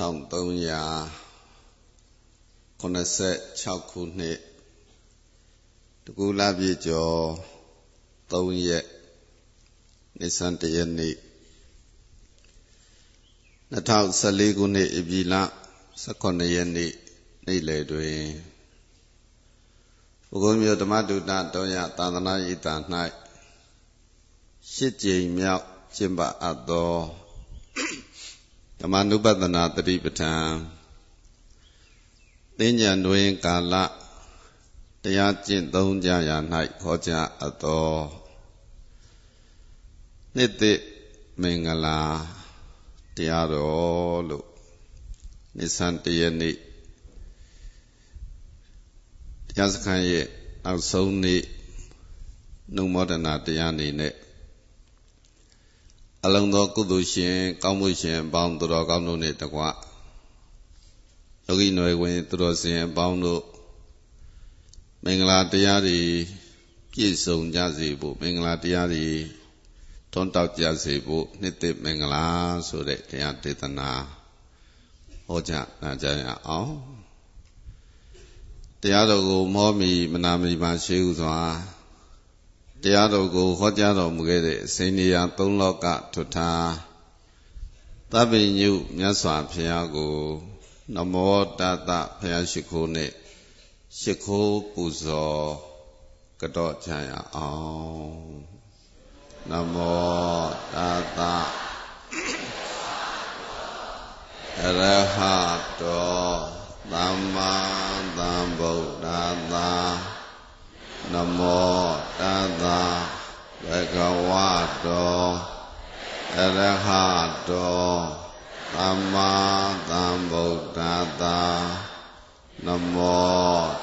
1386ခုနှစ်တကူလာပြည့်ကျော်3ရက်နေဆန်းတရက်နေ့2014ခုနှစ်ဧပြီလ18ရက်နေ့နေ့လယ်တွင်ဘုကုံမြို့ဓမ္မတုတတောရသာသနာ့ဤတာ၌ရှစ်ကြိမ်မြောက်ကျင့်ပအပ်သော ဓမ္မနုပဒနာတတိပဋ္ဌာန်သင်္ကြန်တွင်ကာလတရားကျင့်သုံးကြရာ၌ဟောကြားအပ်သောနှစ်သိမင်္ဂလာတရားတော်လို့နိသန်တရနေ့တရားစခန်းရဲ့နောက်ဆုံးနေ့နှုတ်မောဒနာတရားနေနဲ့ အလုံးသောကုသိုလ်ရှင် ကောင်းမှုရှင်ပေါင်းသူတော်ကောင်းတို့နှင့်တကွယောဂီနွယ်ဝင်သူတော်စင်ပေါင်းတို့မင်္ဂလာတရားတွေပြည့်စုံကြစေဖို့မင်္ဂလာတရားတွေထွန်းတောက်ကြစေဖို့နှစ်သိမင်္ဂလာဆိုတဲ့တရားဒေသနာဟောကြားနာကြရအောင်တရားတော်ကိုမောမီမနာမီပါရှိဥစွာ တရားတော်ကိုဟောကြားတော်မူခဲ့တဲ့စိန်နေရသုံးလောကထွထာသဗ္ဗညုမြတ်စွာဘုရားကိုနမောတတဘုရားရှိခိုးနဲ့ရှိခိုးပူဇော်ကြော့ချရအောင်နမောတတအရဟတောသမ္မာသမ္ဗုဒ္ဓသာ နမောတသဘဂဝတောအရဟတောသမ္မာသမ္ဗုဒ္ဓသာနမော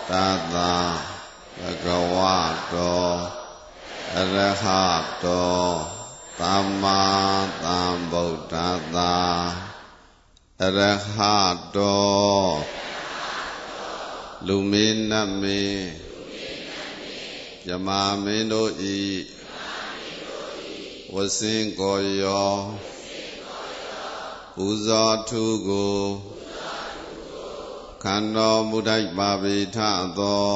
တသဘဂဝတောအရဟတောသမ္မာသမ္ဗုဒ္ဓသာအရဟတောလူမင်းနတ်မင်း ယမမင်းတို့ဤဝစင်ကိုယောပူဇော်ထုကိုခန္တော်မူတိုက်ပါပေထသော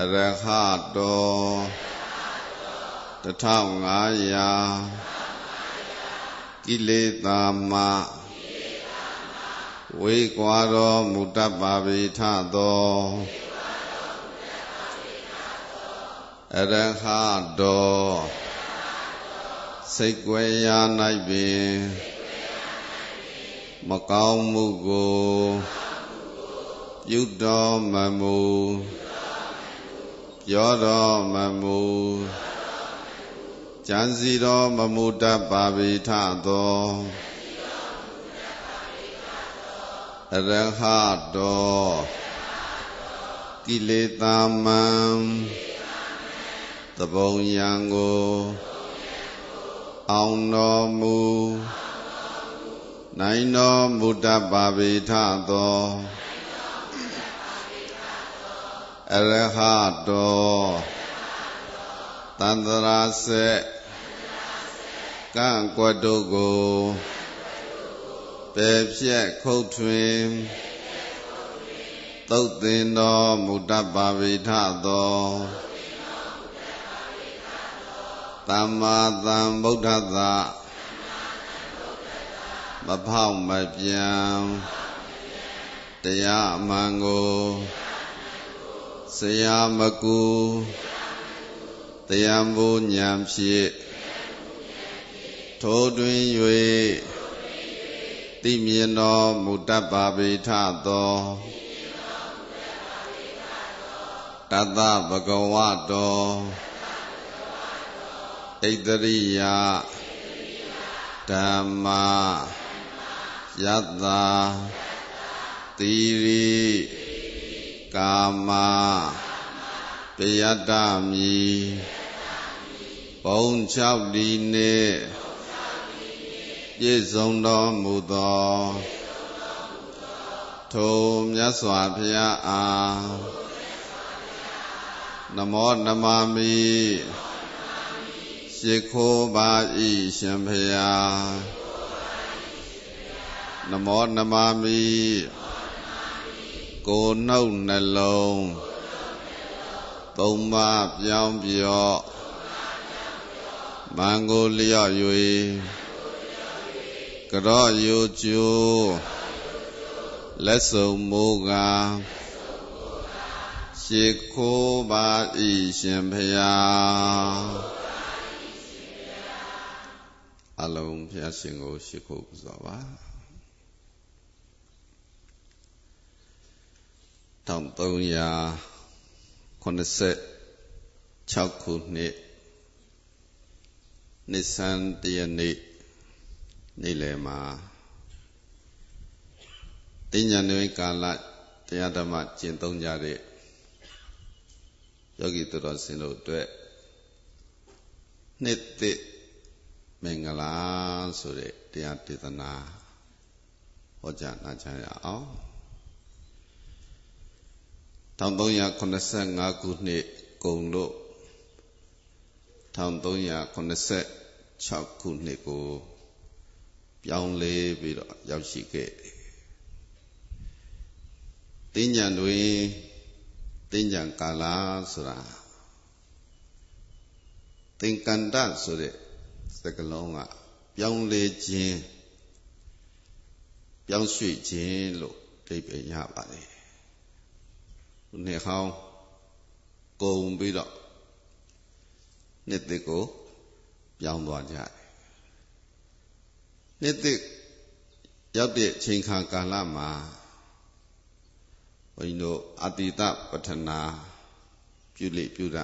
အရဟတောတထောင်ငါရာကိလေသာမဝေကွာတော်မူတတ်ပါပေထသော အရဟတောစိတ်ွယ်ရာ၌ပင်မကောင်းမှုကိုပြုတော်မမူပြောတော်မမူကြံစီတော်မမူတတ်ပါပေထသောအရဟတောကိလေသာမံ သဘုံယံကိုအောင်တော်မူနိုင်တော်မူတတ်ပါပေထသောအရဟတောတန္တရာစေကံကွတ်တို့ကိုပေဖြက်ခုတ်ထွင်သုတ်သင်တော်မူတတ်ပါပေထသော သမ္မာသမ္ဗုဒ္ဓသာမဖောက်မပြန်တရားအမှန်ကိုဆရာမကူတရားမိုးဉာဏ်ဖြင့်ထိုတွင်၍သိမြင်တော်မူတတ်ပါပေထသောတတဗကဝတော ဣတရိယဓမ္မာယတ္တာတိရိကာမပယတ္တမီဘုံ၆ဒီနှင့်ပြည့်စုံတော်မူသောထိုမြတ်စွာဘုရားအားနမောနမမိ ရှိခိုးပါဤရှင်ဖျားနမောနမမိကိုနှုတ်နှလုံးသုံးပါးပြောင်းပြော့မန်ကိုလျော့၍ကြော့ယိုကျိုးလက်စုံမိုးကရှ िख ိုးပါဤရှင်ဖျား အလုံးဖျားရှင်ကိုရှ िख ိုးပူဇော်ပါ1386ခုနှစ်နှစ်ဆန်းတရနေ့နေ့လယ်မှာတင်ညာနေကာလတရားဓမ္မကျင့်သုံးကြတဲ့ယောဂီသူတော်စင်တို့အတွက်နှစ်သစ် မင်္ဂလာဆိုတဲ့တရားဒေသနာဟောကြားနာကြရအောင်1385ခုနှစ်ကုံလို့1386ခုနှစ်ကိုပြောင်းလဲပြီးတော့ရောက်ရှိခဲ့တယ်။တင်းညံတွင်တင်းညံကာလဆိုတာသင်္ကန္တဆိုတဲ့စ ကားလုံးကပြောင်းလဲခြင်းပြောင်းရွှေ့ခြင်းလို့အဓိပ္ပာယ်ရပါတယ်။နှစ်ဟောင်းကုံပြီးတော့နှစ်သစ်ကိုပြောင်းသွားကြတယ်နှစ်သစ်ရောက်တဲ့အချိန်ခါကာလမှာဘုန်းကြီးတို့အတိတပဋ္ဌနာပြုလိပြုရ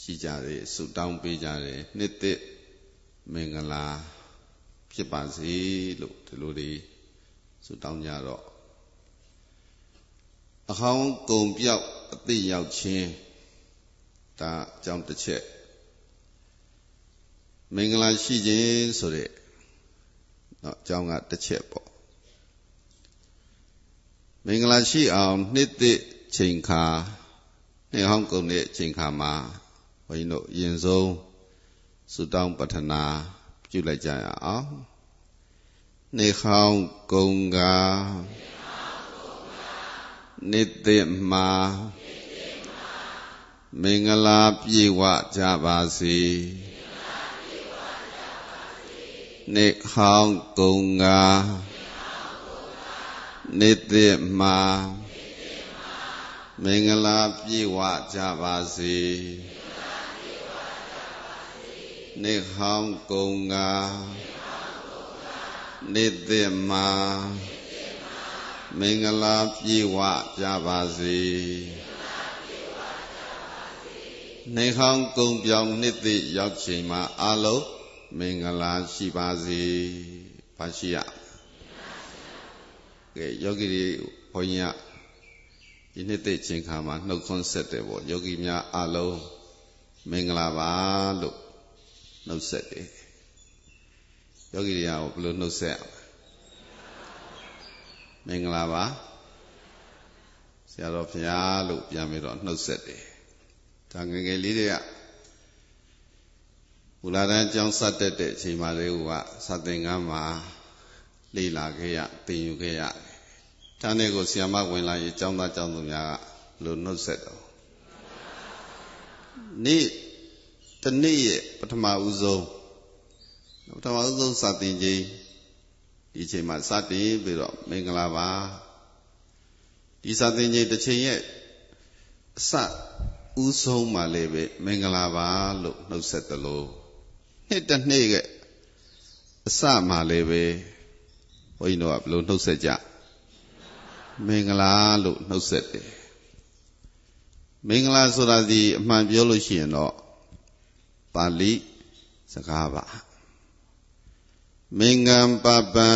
ရှိကြတယ်ဆုတောင်းပေးကြတယ်နှစ်သစ် မင်္ဂလာဖြစ်ပါစေလို့ဒီလိုတွေဆုတောင်းကြတော့အဟောင်းကုံပြောက်အသိရောက်ခြင်းဒါအကြောင်းတစ်ချက်မင်္ဂလာရှိခြင်းဆိုတဲ့နော်အကြောင်းကတစ်ချက်ပေါ့မင်္ဂလာရှိအောင်နှစ်သစ်ချိန်ခါနှစ်ဟောင်းကုန်တဲ့ချိန်ခါမှာဘုန်းကြီးတို့ယင်ဆုံး ဆုတောင်းပတ္ထနာပြုလိုက်ကြရအောင်နှစ်ဟောင်းကုန်ကနှစ်သစ်မှာမင်္ဂလာပြေဝကြပါစေနေဟောင်းကုံငါနေတိမှာမင်္ဂလာပြေဝကြပါစေ နေဟောင်းကုံငါနေတိမှာမင်္ဂလာပြေဝကြပါစေနေဟောင်းကုံပြောင်းနှစ်သိရောက်ချိန်မှာအလုံးမင်္ဂလာရှိပါစေ။ဘာရှိရ။ကဲယောဂီတွေဘုန်းကြီးကဒီနှစ်သိချင်းခါမှာနှုတ်ခွန်းဆက်တယ်ပေါ့ယောဂီများအလုံးမင်္ဂလာပါလို့ နှုတ်ဆက်တယ်။ယောဂီတွေကဘယ်လိုနှုတ်ဆက်မင်္ဂလာပါဆရာတော်ဘုရားလို့ပြန်ပြီးတော့နှုတ်ဆက်တယ်။ဒါငယ်ငယ်လေးတွေကမူလာတန်းကျောင်းစတက်တဲ့အချိန်မှလေးကစသင်္ကန်းမှာလေ့လာခဲ့ရသင်ယူခဲ့ရ။ဒါနဲ့ကိုဆီယမဝင်လာရေးကျောင်းသားကျောင်းသူများကလို့နှုတ်ဆက်တော့နေ့ တနေ့ရဲ့ပထမဦးဆုံးပထမဦးဆုံးစတင်ချိန်ဒီချိန်မှာစတင်ပြီးတော့မင်္ဂလာပါဒီစတင်ချိန်တစ်ချိန်ရဲ့အစဦးဆုံးမှလည်းပဲမင်္ဂလာပါလို့နှုတ်ဆက်တယ်လို့နှစ်တစ်နှစ်ကအစမှလည်းပဲဘုန်းကြီးတို့ကဘယ်လိုနှုတ်ဆက်ကြမင်္ဂလာလို့နှုတ်ဆက်တယ်မင်္ဂလာဆိုတာဒီအမှန်ပြောလို့ရှိရင်တော့ ပါဠိစကားပါမင်္ဂံပပံ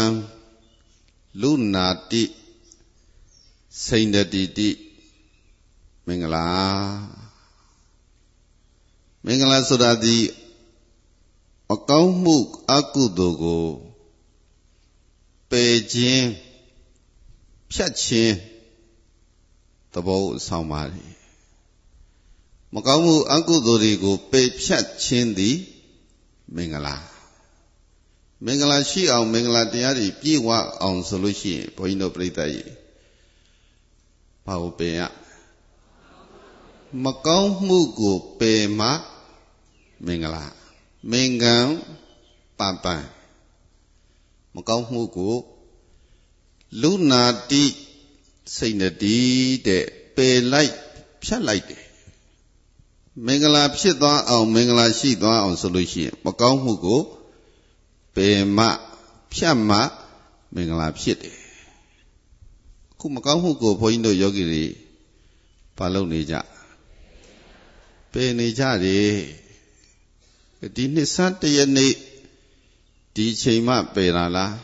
လူနာတိစိန္ဒတိတိမင်္ဂလာမင်္ဂလာဆိုတာဒီအကောင်းမှုအကုသိုလ်ကိုပယ်ခြင်းဖြတ်ခြင်းသဘောအဆောင်ပါလေ မကောင်းမှုအကုသိုလ်တွေကိုပယ်ဖြတ်ခြင်းသည်မင်္ဂလာမင်္ဂလာရှိအောင်မင်္ဂလာတရားတွေပြည့်ဝအောင်ဆိုလို့ရှိရင်ဘုန်းကြီးတို့ပြိဿကြီးဘာကိုပင်ရမကောင်းမှုကိုပယ်မှမင်္ဂလာမင်္ဂံပပံမကောင်းမှုကိုလူနာတိစိတ်နတိတဲ့ပယ်လိုက်ဖြတ်လိုက်တယ် မင်္ဂလာဖြစ်သွားအောင် မင်္ဂလာရှိသွားအောင်ဆိုလို့ရှိရင်မကောင်းမှုကိုပယ်မှဖြတ်မှမင်္ဂလာဖြစ်တယ်ခုမကောင်းမှုကိုဘုန်းကြီးတို့ယောဂီတွေဘာလုပ်နေကြပယ်နေကြတယ်ဒီနှစ်ဆန်းတရနေ့ဒီချိန်မှပယ်တာလား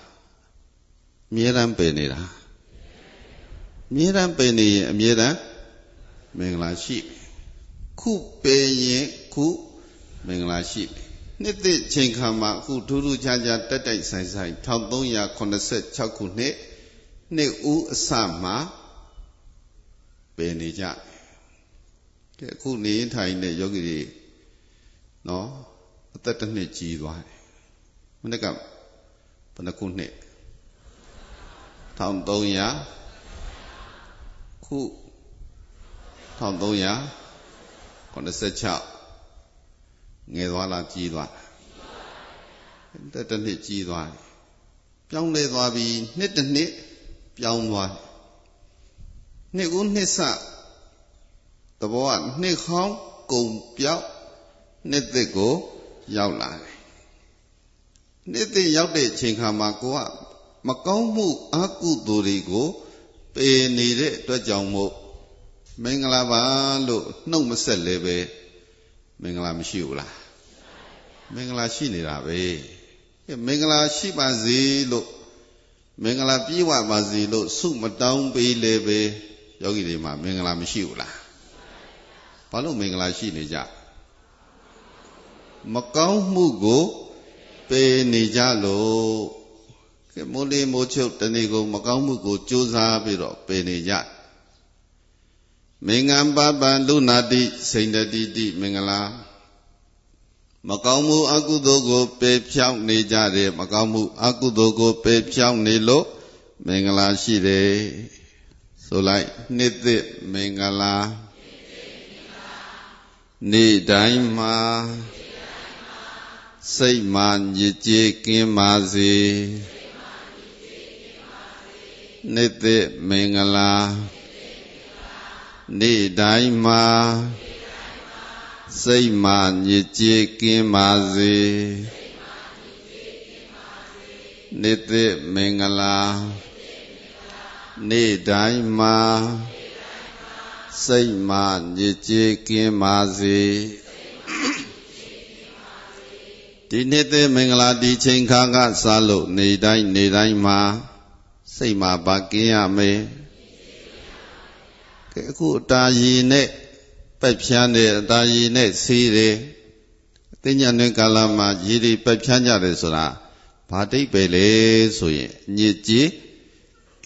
မြဲတမ်းပယ်နေတာမြဲတမ်းပယ်နေရင်အမြဲတမ်းမင်္ဂလာရှိ ခုပယ်ရင်ခုမင်္ဂလာရှိနှစ်သက်ချိန်ခါမှာအခုထူးထူးခြားခြားတက်တိုက်ဆိုင်ဆိုင်1386ခုနှစ်နှစ်ဦးအစမှာပယ်နေကြကဲအခုနေထိုင်တဲ့ယောဂီတွေနော်အသက်တစ်နှစ်ကြီးသွားတယ်မနေ့ကဘယ်နှခုနှစ်1300ခု 1386ငယ်သွားလားကြီးသွားတက်တစ်နှစ်ကြီးသွားတယ်ပြောင်းလဲသွားပြီနှစ်တစ်နှစ်ပြောင်းသွားတယ်နှစ်ဦးနှစ်ဆသဘောကနှစ်ခေါင်းကုံပြောက်နှစ်သက်ကိုရောက်လာတယ်နှစ်သက်ရောက်တဲ့အချိန်ခါမှာကိုကမကောင်းမှုအကုသိုလ်တွေကိုပေနေတဲ့အတွက်ကြောင့်မို့ မင်္ဂလာပါလို့နှုတ်မဆက်လဲပဲမင်္ဂလာမရှိဘူးလားမင်္ဂလာရှိနေတာပဲမင်္ဂလာရှိပါစေလို့မင်္ဂလာပြည့်ဝပါစေလို့ဆုမတောင်းပေးလဲပဲယောဂီတွေမှာမင်္ဂလာမရှိဘူးလားဘာလို့မင်္ဂလာရှိနေကြမကောင်းမှုကိုပယ်နေကြလို့ကဲမိုးလေးမိုးချုပ်တနေ့ကုန်မကောင်းမှုကိုကြိုးစားပြီးတော့ပယ်နေကြ မင်္ဂံပပံလူနာတိစိန်တတိတိမင်္ဂလာမကောင်းမှုအကုသိုလ်ကိုပယ်ဖြောင်းနေကြတယ်မကောင်းမှုအကုသိုလ်ကိုပယ်ဖြောင်းနေလို့မင်္ဂလာရှိတယ်ဆိုလိုက်နှစ်သက်မင်္ဂလာနေ့တိုင်းမှာစိတ်မှညစ်ကြေးကင်းပါစေနှစ်သက်မင်္ဂလာ နေ့တိုင်းမှာစိတ်မှညစ်ကြေးကင်းပါစေနှစ်သက်မင်္ဂလာနေ့တိုင်းမှာစိတ်မှညစ်ကြေးကင်းပါစေဒီနှစ်သက်မင်္ဂလာဒီချိန်ခါကစားလို့နေတိုင်းနေတိုင်းမှာစိတ်မှာပါကင်းရမယ်ကဲ အခုအတာရည်နဲ့ပိုက်ဖြန်းတယ်အတာရည်နဲ့ဆေးတယ်အသိဉာဏ်နဲ့ကာလမှာရည်တွေပိုက်ဖြန်းကြတယ်ဆိုတာဘာတိတ်ပဲလေဆိုရင်ညစ်ကြေး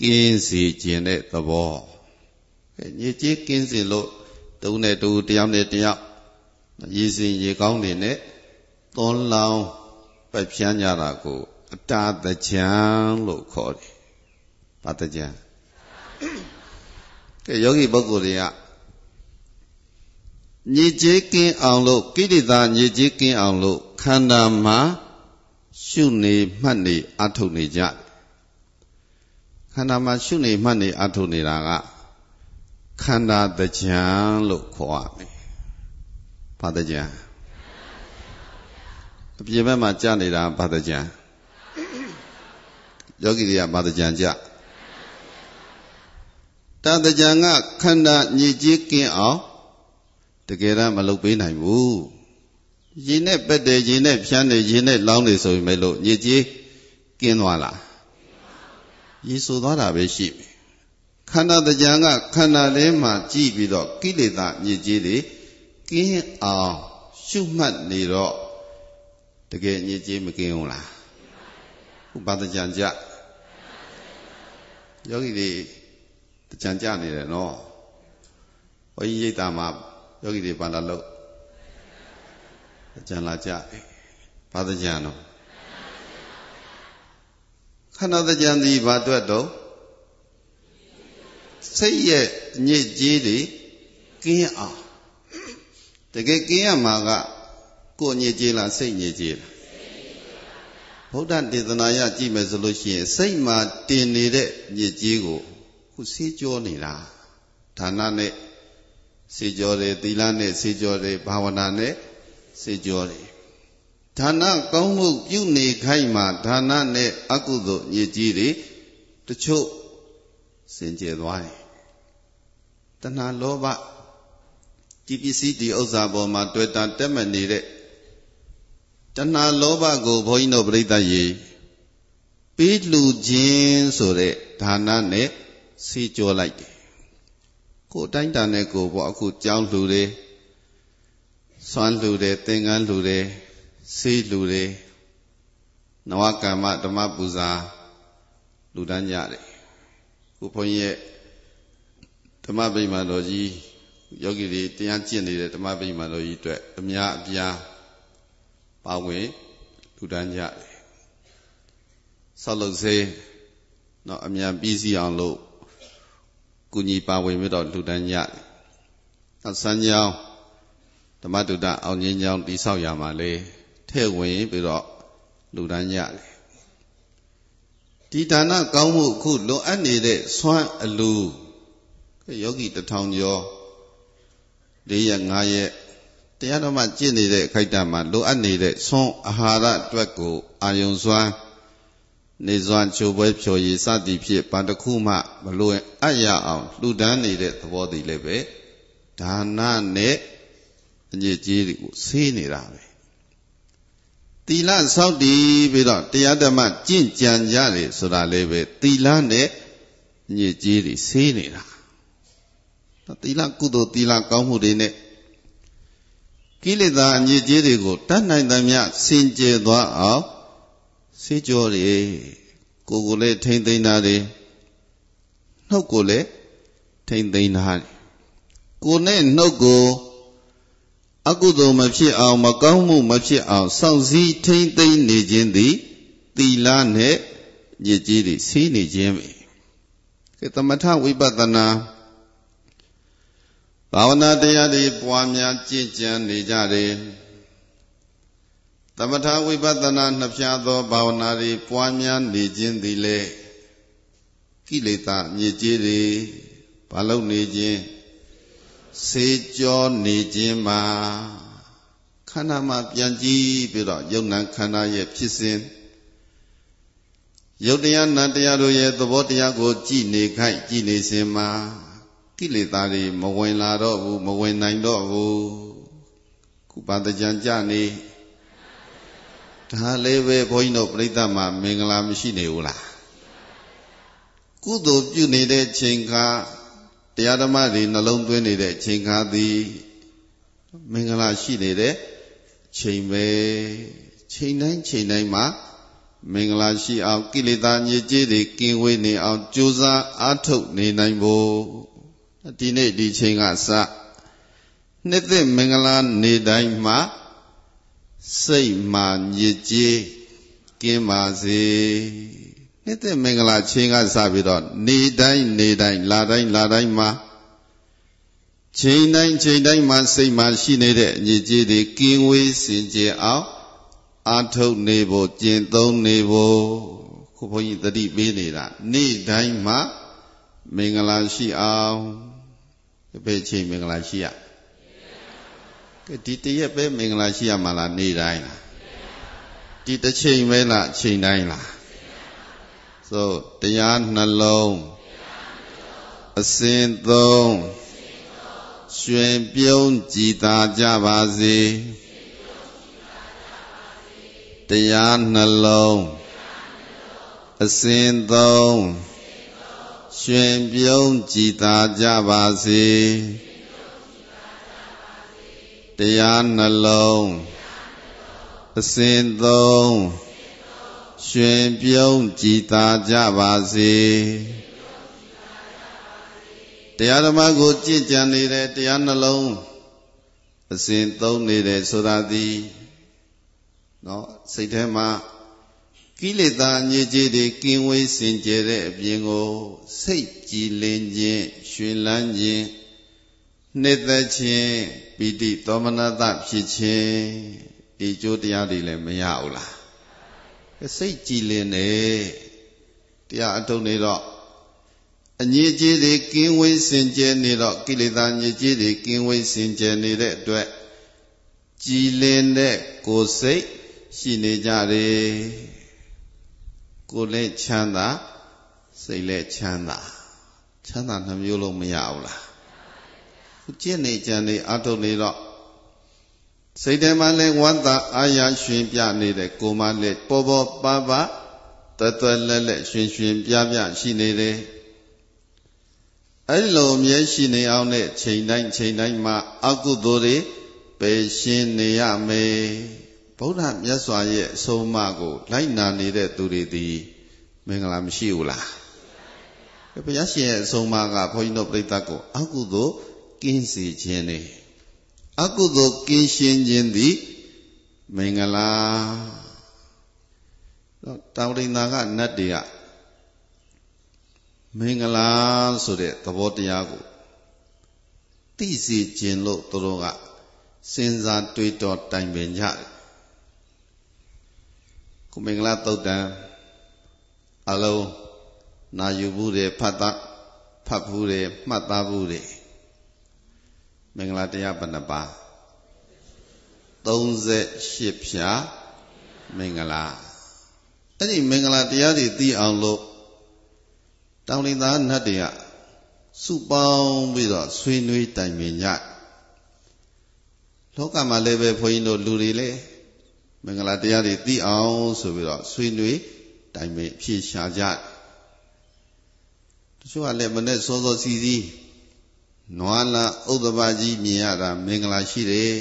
ကင်းစေခြင်းတဲ့သဘောညစ်ကြေးကင်းစေလို့တုံးနဲ့တူတယောက်နဲ့တယောက်ရည်စင်ရေကောင်းတွေနဲ့သွန်လောင်းပိုက်ဖြန်းကြတာကိုအတာတကြံလို့ခေါ်တယ်။ဘာတကြံ ကဲယောဂီပုဂ္ဂိုလ်တွေကညစ်ကြေးကင်းအောင်လို့ကိရိတာညစ်ကြေးကင်းအောင်လို့ခန္ဓာမှာရှုနေမှတ်နေအထုတ်နေကြခန္ဓာမှာရှုနေမှတ်နေအထုတ်နေတာကခန္ဓာတကြံလို့ခေါ်ရမယ်။ဘာတကြံအပြင်ဘက်မှာကြာနေတာဘာတကြံယောဂီတွေကဘာတကြံကြ တတကြံကခန္ဓာညစ်ကြေးကင်းအောင်တကယ်တော့မလုပ်ပေးနိုင်ဘူးရင်နဲ့ပက်တယ်ရင်နဲ့ဖြန်းတယ်ရင်နဲ့လောင်းတယ်ဆိုရင်မလို့ညစ်ကြေးကင်းသွားလားရေဆိုသွားတာပဲရှိပြီခန္ဓာတကြံကခန္ဓာလေးမှာကြည့်ပြီးတော့ကိလေသာညစ်ကြေးတွေကင်းအောင်ရှုမှတ်နေတော့တကယ်ညစ်ကြေးမကင်းဘူးလားဥပဒကြံကြယောဂီတွေတ ကြံကြနေတယ်နော်ဘုန်းကြီးရိတ်တာမှာယောဂီတွေဘာလာလို့တကြံလာကြဘာတကြံတော့န္ဓာကြံသည်ဘာအတွက်တော့စိတ်ရဲ့ညစ်ကြေးတွေကင်းအောင်တကယ်ကင်းရမှာကကိုယ်ညစ်ကြေးလားစိတ်ညစ်ကြေးလားဗုဒ္ဓဒေသနာရကြည့်မယ်ဆိုလို့ရှိရင်စိတ်မှာတင်နေတဲ့ညစ်ကြေးကို ခုစေးကြောနေတာဌာနနဲ့စေးကြောတယ်သီလနဲ့စေးကြောတယ်ဘာဝနာနဲ့စေးကြောတယ်ဌာနကောင်းမှုပြုနေခိုင်းမှာဌာနနဲ့အကုသိုလ်ညစ်ကြေးတွေတချို့စင်ကြယ်သွားတယ်တဏှာလောဘဒီပစ္စည်းဒီဥစ္စာပေါ်မှာတွေ့တာတက်မနေတဲ့တဏှာလောဘကိုဘုန်းကြီးတို့ပြိဿရေပေးလူခြင်းဆိုတဲ့ဌာနနဲ့ စီကြောလိုက်တယ်ကိုအတိုင်းတန်နဲ့ကိုပေါ့အခုကြောင်းလှူတယ်စွမ်းလှူတယ်သင်္ကန်းလှူတယ်စေးလှူတယ်နဝကမ္မဓမ္မပူဇာလူတန်းကြတယ်ခုဘုန်းကြီးရဲ့ဓမ္မဗိမာန်တော်ကြီးယောဂီတွေတရားကျင့်နေတဲ့ဓမ္မဗိမာန်တော်ကြီးအတွက်အများအပြားပါဝင်လူတန်းကြတယ်ဆောက်လုပ်စေတော့အမြန်ပြီးစီအောင်လို့ ကုညီပါဝင်ပြီးတော့လူတန်းကြတယ်နောက်စမ်းကြောင်းဓမ္မတုဒ္ဒအောင်ငင်းကြောင်းတိဆောက်ရမှာလေထဲ့ဝင်ပြီးတော့လူတန်းကြတယ်ဒီဒါနကောင်းမှုအခုလွန်အပ်နေတဲ့ဆွမ်းအလူယောဂီတထောင်ကျော်၄ရက်၅ရက်တရားတော်မှကျင့်နေတဲ့အခိုက်အတန့်မှာလိုအပ်နေတဲ့ဆွမ်းအာဟာရအတွက်ကိုအာယုံစွမ်း နေစွမ်းချိုပွဲဖြော်ရည်စသည်ဖြင့်ဘာတစ်ခုမှမလွင်အပ်ရအောင်လှူဒန်းနေတဲ့သဘောတည်းလည်းပဲဒါနနဲ့အညစ်အကြေးတွေကိုဆေးနေတာပဲသီလစောင့်တည်ပြီးတော့တရားဓမ္မကျင့်ကြံကြတယ်ဆိုတာလည်းပဲသီလနဲ့ညစ်ကြေးတွေဆေးနေတာသီလကုသိုလ်သီလကောင်းမှုတွေနဲ့ကိလေသာအညစ်အကြေးတွေကိုတတ်နိုင်သမျှစင်ကြယ်သွားအောင် ဆေးကြောတွေကိုယ်ကိုလည်းထိမ့်သိမ်းတာတွေနှုတ်ကိုလည်းထိမ့်သိမ်းတာကိုယ်နဲ့နှုတ်ကိုအကုသိုလ်မဖြစ်အောင်မကောင်းမှုမဖြစ်အောင်စောင့်စည်းထိမ့်သိမ်းနေခြင်းသည်သီလနဲ့ညစ်ကြေးတွေဆေးနေခြင်းပဲကဲသမထဝိပဿနာဘာဝနာတရားတွေပွားများကြည်ကြံနေကြတယ်သ မထဝိပဿနာနှစ်ဖြာသောဘာဝနာတွေပွားများနေခြင်းသည်လေကိလေသာမြစ်ကြီးတွေဘာလို့နေခြင်းစေကြောနေခြင်းမှာခန္ဓာမှာပြန်ကြည့်ပြီးတော့ယုံနာခန္ဓာရဲ့ဖြစ်စဉ်ယုတ်တရားနတ်တရားတို့ရဲ့သဘောတရားကိုကြည်နေခိုက်ကြည်နေစဉ်မှာကိလေသာတွေမဝင်လာတော့ဘူးမဝင်နိုင်တော့ဘူးခုပါတကြံကြနေ ဒါလေးပဲဘုန်းကြီးတို့ပြိဿမှာမင်္ဂလာမရှိနေဘူးလားကုသိုလ်ပြုနေတဲ့ချိန်ခါတရားဓမ္မတွေနှလုံးသွင်းနေတဲ့ချိန်ခါသည်မင်္ဂလာရှိနေတဲ့ချိန်ပဲချိန်တိုင်းချိန်တိုင်းမှာမင်္ဂလာရှိအောင်ကိလေသာညစ်ကြေးတွေကင်းဝေးနေအောင်ကြိုးစားအားထုတ်နေနိုင်ဖို့ဒီနေ့ဒီချိန်ကစနှစ်သက်မင်္ဂလာနေတိုင်းမှာ စိတ်မှညစ်ကြေးကင်းပါစေနှစ်သက်မင်္ဂလာချိန်ကစပြီးတော့နေတိုင်းနေတိုင်းလာတိုင်းလာတိုင်းမှာချိန်တိုင်းချိန်တိုင်းမှာစိတ်မှရှိနေတဲ့အညစ်အကြေးတွေကင်းဝေးစင်ကြယ်အောင်အာထုတ်နေဖို့ကျင့်သုံးနေဖို့ခုဘုန်းကြီးတတိပေးနေတာနေ့တိုင်းမှာမင်္ဂလာရှိအောင်ဘယ်ချိန်မင်္ဂလာရှိရ ဒီတရက်ပဲမင်္ဂလာရှိရမှာလားနေ့တိုင်းလားဒီတစ်ချိန်ပဲလားအချိန်တိုင်းလားဆိုတရားနှလုံးအစင်သုံးရွှင်ပြုံးကြည်သာကြပါစေတရားနှလုံးအစင်သုံးရွှင်ပြုံးကြည်သာကြပါစေ တရားနှလုံးအစင်သုံးရွှင်ပြုံးကြည်သာကြပါစေတရားဓမ္မကိုကြည်ကြံနေတဲ့တရားနှလုံးအစဉ်သုံးနေတယ်ဆိုတာဒီเนาะစိတ်ထဲမှာ ကိလေသာအညစ်အကြေးတွေကင်းဝေးစင်ကြယ်တဲ့အပြင်ကိုစိတ်ကြည်လင်ခြင်းရွှင်လန်းခြင်း နှစ်သက်ခြင်းပိဋိသောမနတဖြစ်ခြင်းဒီကျိုးတရားတွေလည်းမရဘူးလားစိတ်ကြည်လင်နေတရားအထုတ်နေတော့အညစ်အကြေးတွေကင်းဝေးစင်ကြယ်နေတော့ကိလေသာညစ်ကြေးတွေကင်းဝေးစင်ကြယ်နေတဲ့အတွက်ကြည်လင်တဲ့ကိုယ်စိတ်ရှိနေကြတယ်ကိုယ်လည်းချမ်းသာစိတ်လည်းချမ်းသာချမ်းသာနှမျိုးလုံးမရဘူးလားခု ကျင့်နေကြံနေအထုတ်နေတော့စိတ်ထဲမှာလည်းဝမ်းသာအာရရွှင်ပြနေတဲ့ကိုယ်မှလည်းပေါ်ပေါ်ပါပါတသွက်လက်လက်ရွှင်ရွှင်ပြပြရှိနေတယ်အဲ့လိုအမြဲရှိနေအောင်နဲ့ချိန်တိုင်းချိန်တိုင်းမှာအကုသိုလ်တွေပယ်ရှင်းနေရမယ်ဗုဒ္ဓမြတ်စွာရဲ့အဆုံးအမကို လိုက်နာနေတဲ့သူတွေဒီမင်္ဂလာမရှိဘူးလားဘုရားရှင်ရဲ့အဆုံးအမကဘုန်းကြီးတို့ပြိဿကိုအကုသိုလ် ကင်းစေခြင်းနေအကုသိုလ်ကင်းရှင်းခြင်းသည်မင်္ဂလာတော့တောင်ရိန်သာကနတ်တွေကမင်္ဂလာဆိုတဲ့သဘောတရားကိုသိစေခြင်းလို့သူတို့ကစဉ်းစားတွေးတောတိုင်ပင်ကြတယ်ကုမင်္ဂလာတုတ်တံအလုံးနာယူဘူးတွေဖတ်တာဖတ်ဘူးတွေမှတ်သားဘူးတွေ မင်္ဂလာတရားဘယ်နှပါ38ဖြာမင်္ဂလာအဲ့ဒီမင်္ဂလာတရားတွေသိအောင်လို့တောင်လင်သားနတ်တွေကစုပေါင်းပြီးတော့ဆွေးနွေးတိုင်ပင်ကြလောကမှာလည်းပဲဘုန်းကြီးတို့လူတွေလည်းမင်္ဂလာတရားတွေသိအောင်ဆိုပြီးတော့ဆွေးနွေးတိုင်ပင်ဖြေရှာကြတချို့ကလည်းမနဲ့စောစောစီစီ နွားလာဥဒ္ဒဘာကြီးမြင်ရတာမင်္ဂလာရှိတယ်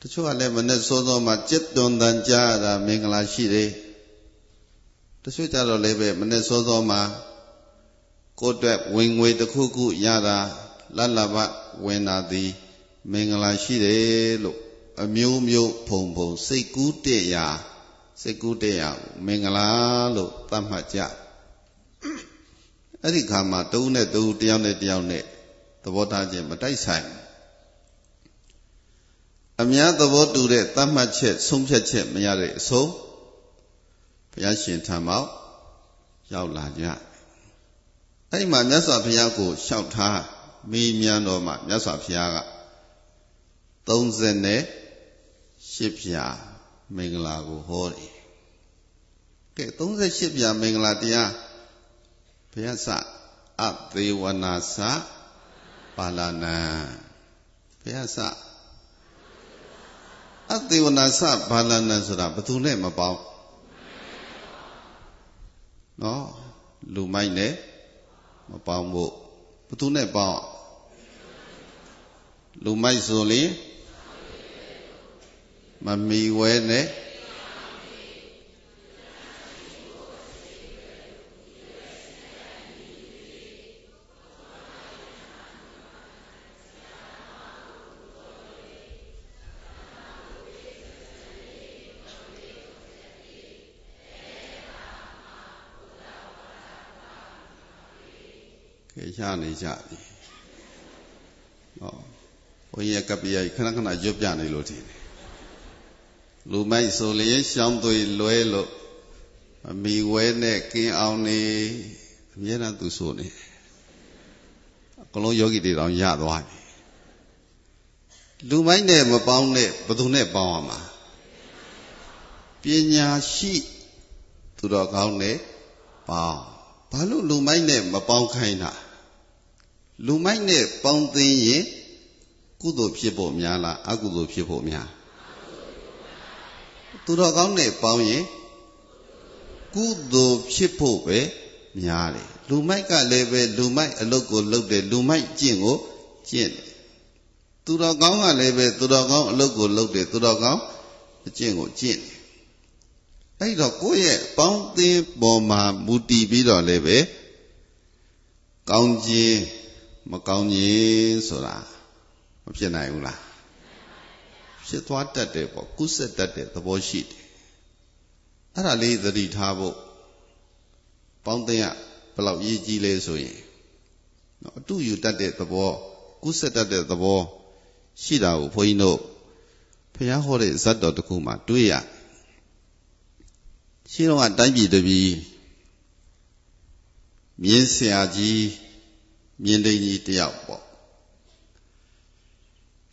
တချို့ကလည်းမနဲ့စောစောမှာจิตတွန်တန်ကြရတာမင်္ဂလာရှိတယ်တချို့ကြတော့လည်းပဲမနဲ့စောစောမှာကိုယ်အတွက်ဝင်ငွေတစ်ခုခုရတာလတ်လဘဝင်တာသည်မင်္ဂလာရှိတယ်လို့အမျိုးမျိုးဖုံဖုံစိတ်ကူးတဲ့ရာစိတ်ကူးတဲ့ရာမင်္ဂလာလို့သတ်မှတ်ကြ အဲ့ဒီခါမှာတဦးနဲ့တဦးတယောက်နဲ့တယောက်နဲ့သဘောထားခြင်းမတိုက်ဆိုင်အများသဘောတူတဲ့သတ်မှတ်ချက်ဆုံးဖြတ်ချက်မရတဲ့အဆုံးဘုရားရှင်ထံမှာရောက်လာကြအဲ့ဒီမှာမြတ်စွာဘုရားကိုလျှောက်ထားမေးမြန်းတော်မှာမြတ်စွာဘုရားက30နဲ့8ဖြာမင်္ဂလာကိုဟောတယ်ကဲ38ဖြာမင်္ဂလာတရား ဘုရားစအသေးဝနာစပါဠနံဘုရားစအသေးဝနာစပါဠနံဆိုတာဘယ်သူနဲ့မပေါင်းနော်လူမိုက်နဲ့မပေါင်းဖို့ဘသူနဲ့ပေါင်းလူမိုက်ဆိုရင်မမီဝဲနဲ့ ကဲရနေကြပြီဟောဘုန်းကြီးကပ္ပိယခဏခဏရွတ်ပြနေလို့ထင်တယ်လူမိုက်ဆိုလျင်ရှောင်းသွေလွဲလို့အမိဝဲနဲ့ကင်းအောင်နေအမြဲတမ်းသူဆိုနေအကလုံးယောဂီတွေတောင်ရသွားပြီလူမိုက်နဲ့မပေါင်းနဲ့ဘယ်သူနဲ့ပေါင်းရမှာပညာရှိသူတော်ကောင်းနဲ့ပေါင်း ဘာလို့လူမိုက်နဲ့မပေါင်းခိုင်းတာလူမိုက်နဲ့ပေါင်းသိရင်ကုသိုလ်ဖြစ်ဖို့များလားအကုသိုလ်ဖြစ်ဖို့များသူတော်ကောင်းနဲ့ပေါင်းရင်ကုသိုလ်ဖြစ်ဖို့ပဲများတယ်လူမိုက်ကလည်းပဲလူမိုက်အလုပ်ကိုလုပ်တယ်လူမိုက်ကျင့်ကိုကျင့်တယ်သူတော်ကောင်းကလည်းပဲသူတော်ကောင်းအလုပ်ကိုလုပ်တယ်သူတော်ကောင်းအကျင့်ကိုကျင့်တယ် အဲ့တော့ကိုယ့်ရဲ့ပေါင်းသင်းပေါ်မှာမူတည်ပြီးတော့လည်းပဲကောင်းခြင်းမကောင်းခြင်းဆိုတာမဖြစ်နိုင်ဘူးလားဖြစ်သွားတတ်တယ်ပေါ့ကုသတတ်တဲ့သဘောရှိတယ်အဲ့ဒါလေးသတိထားဖို့ပေါင်းတဲ့ကဘယ်လောက်ရေးကြီးလဲဆိုရင်နော်အတူယူတတ်တဲ့သဘောကုသတတ်တဲ့သဘောရှိတာကိုဘုန်းကြီးတို့ဖះဟောတဲ့ဇတ်တော်တစ်ခုမှတွေ့ရ ရှင်းတော့အတိုင်းပြည်တပြည်မြင်းဆရာကြီးမြင်းတိန်ကြီးတယောက်ပေါ့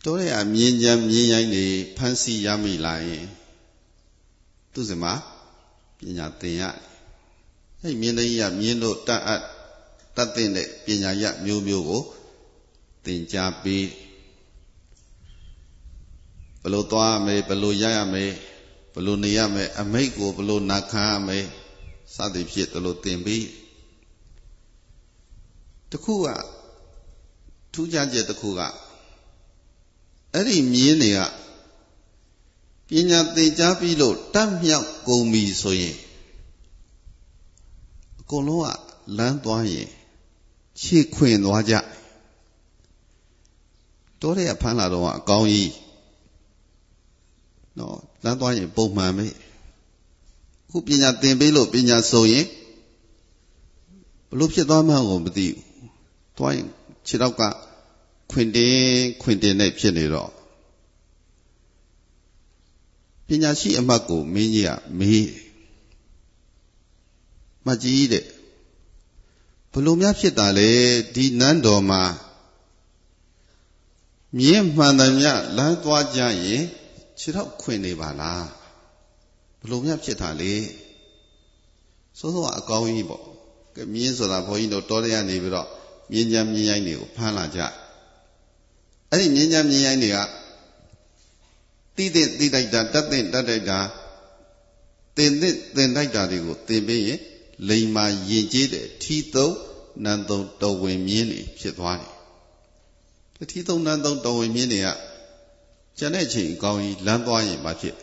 တို့ရမြင်းချမ်းမြင်းရိုင်းနေဖမ်းဆီးရမိလာရင်သူစမှာပညာသင်ရအဲ့မြင်းတိန်ကြီးကမြင်းတို့တတ်အပ်တတ်တဲ့ပညာရမျိုးမျိုးကိုသင်ကြားပြီးဘလို့သွားရမယ်ဘလို့ရရမယ် ဘလို့နေရမယ်အမိတ်ကိုဘလို့နာခံရမယ်စသည်ဖြစ်ဘလို့သင်ပြီးတခုကထူးခြားချက်တခုကအဲ့ဒီမြင်းတွေကပညာသင်ကြားပြီးလို့တတ်မြောက်ကုန်ပြီဆိုရင်အကုန်လုံးကလမ်းသွားရင်ခြေခွင်သွားကြတိုးတဲ့ဖမ်းလာတော့အကောင်းကြီးနော် လမ်းသွားရင်ပုံမှန်ပဲခုပညာသင်ပေးလို့ပညာဆိုရင်ဘလို့ဖြစ်သွားမှန်းကိုမသိဘူးသွားရင်ခြေတော့ကခွင်တင်ခွင်တင်နဲ့ဖြစ်နေတော့ပညာရှိအမတ်ကိုမင်းကြီးကမေးမကြီးတဲ့ဘလို့များဖြစ်တာလဲဒီနန်းတော်မှာမြင်းမှန်တယ်မြလမ်းသွားကြရင် ခြေတော့ခွင်နေပါလားဘလို့များဖြစ်တာလဲစိုးစိုးကအကောင်းကြီးပေါ့ကမြင်းဆိုတာဘုန်းကြီးတို့တော်ရရနေပြီးတော့မြင်းချမ်းမြင်းရိုင်းတွေကိုဖမ်းလာကြအဲ့ဒီမြင်းချမ်းမြင်းရိုင်းတွေကတိတဲ့တိတိုက်တာတတ်တဲ့တတ်တိုက်တာတင်တဲ့တင်တိုက်တာတွေကိုသင်ပေးရင်လိန်မာယဉ်ကျေးတဲ့ထီသုံးနန်းသုံးတော်ဝင်မြင်းတွေဖြစ်သွားတယ်ထီသုံးနန်းသုံးတော်ဝင်မြင်းတွေက ကျန်တဲ့ချိန်အကောင်းကြီးလမ်းသွားရင်မဖြစ်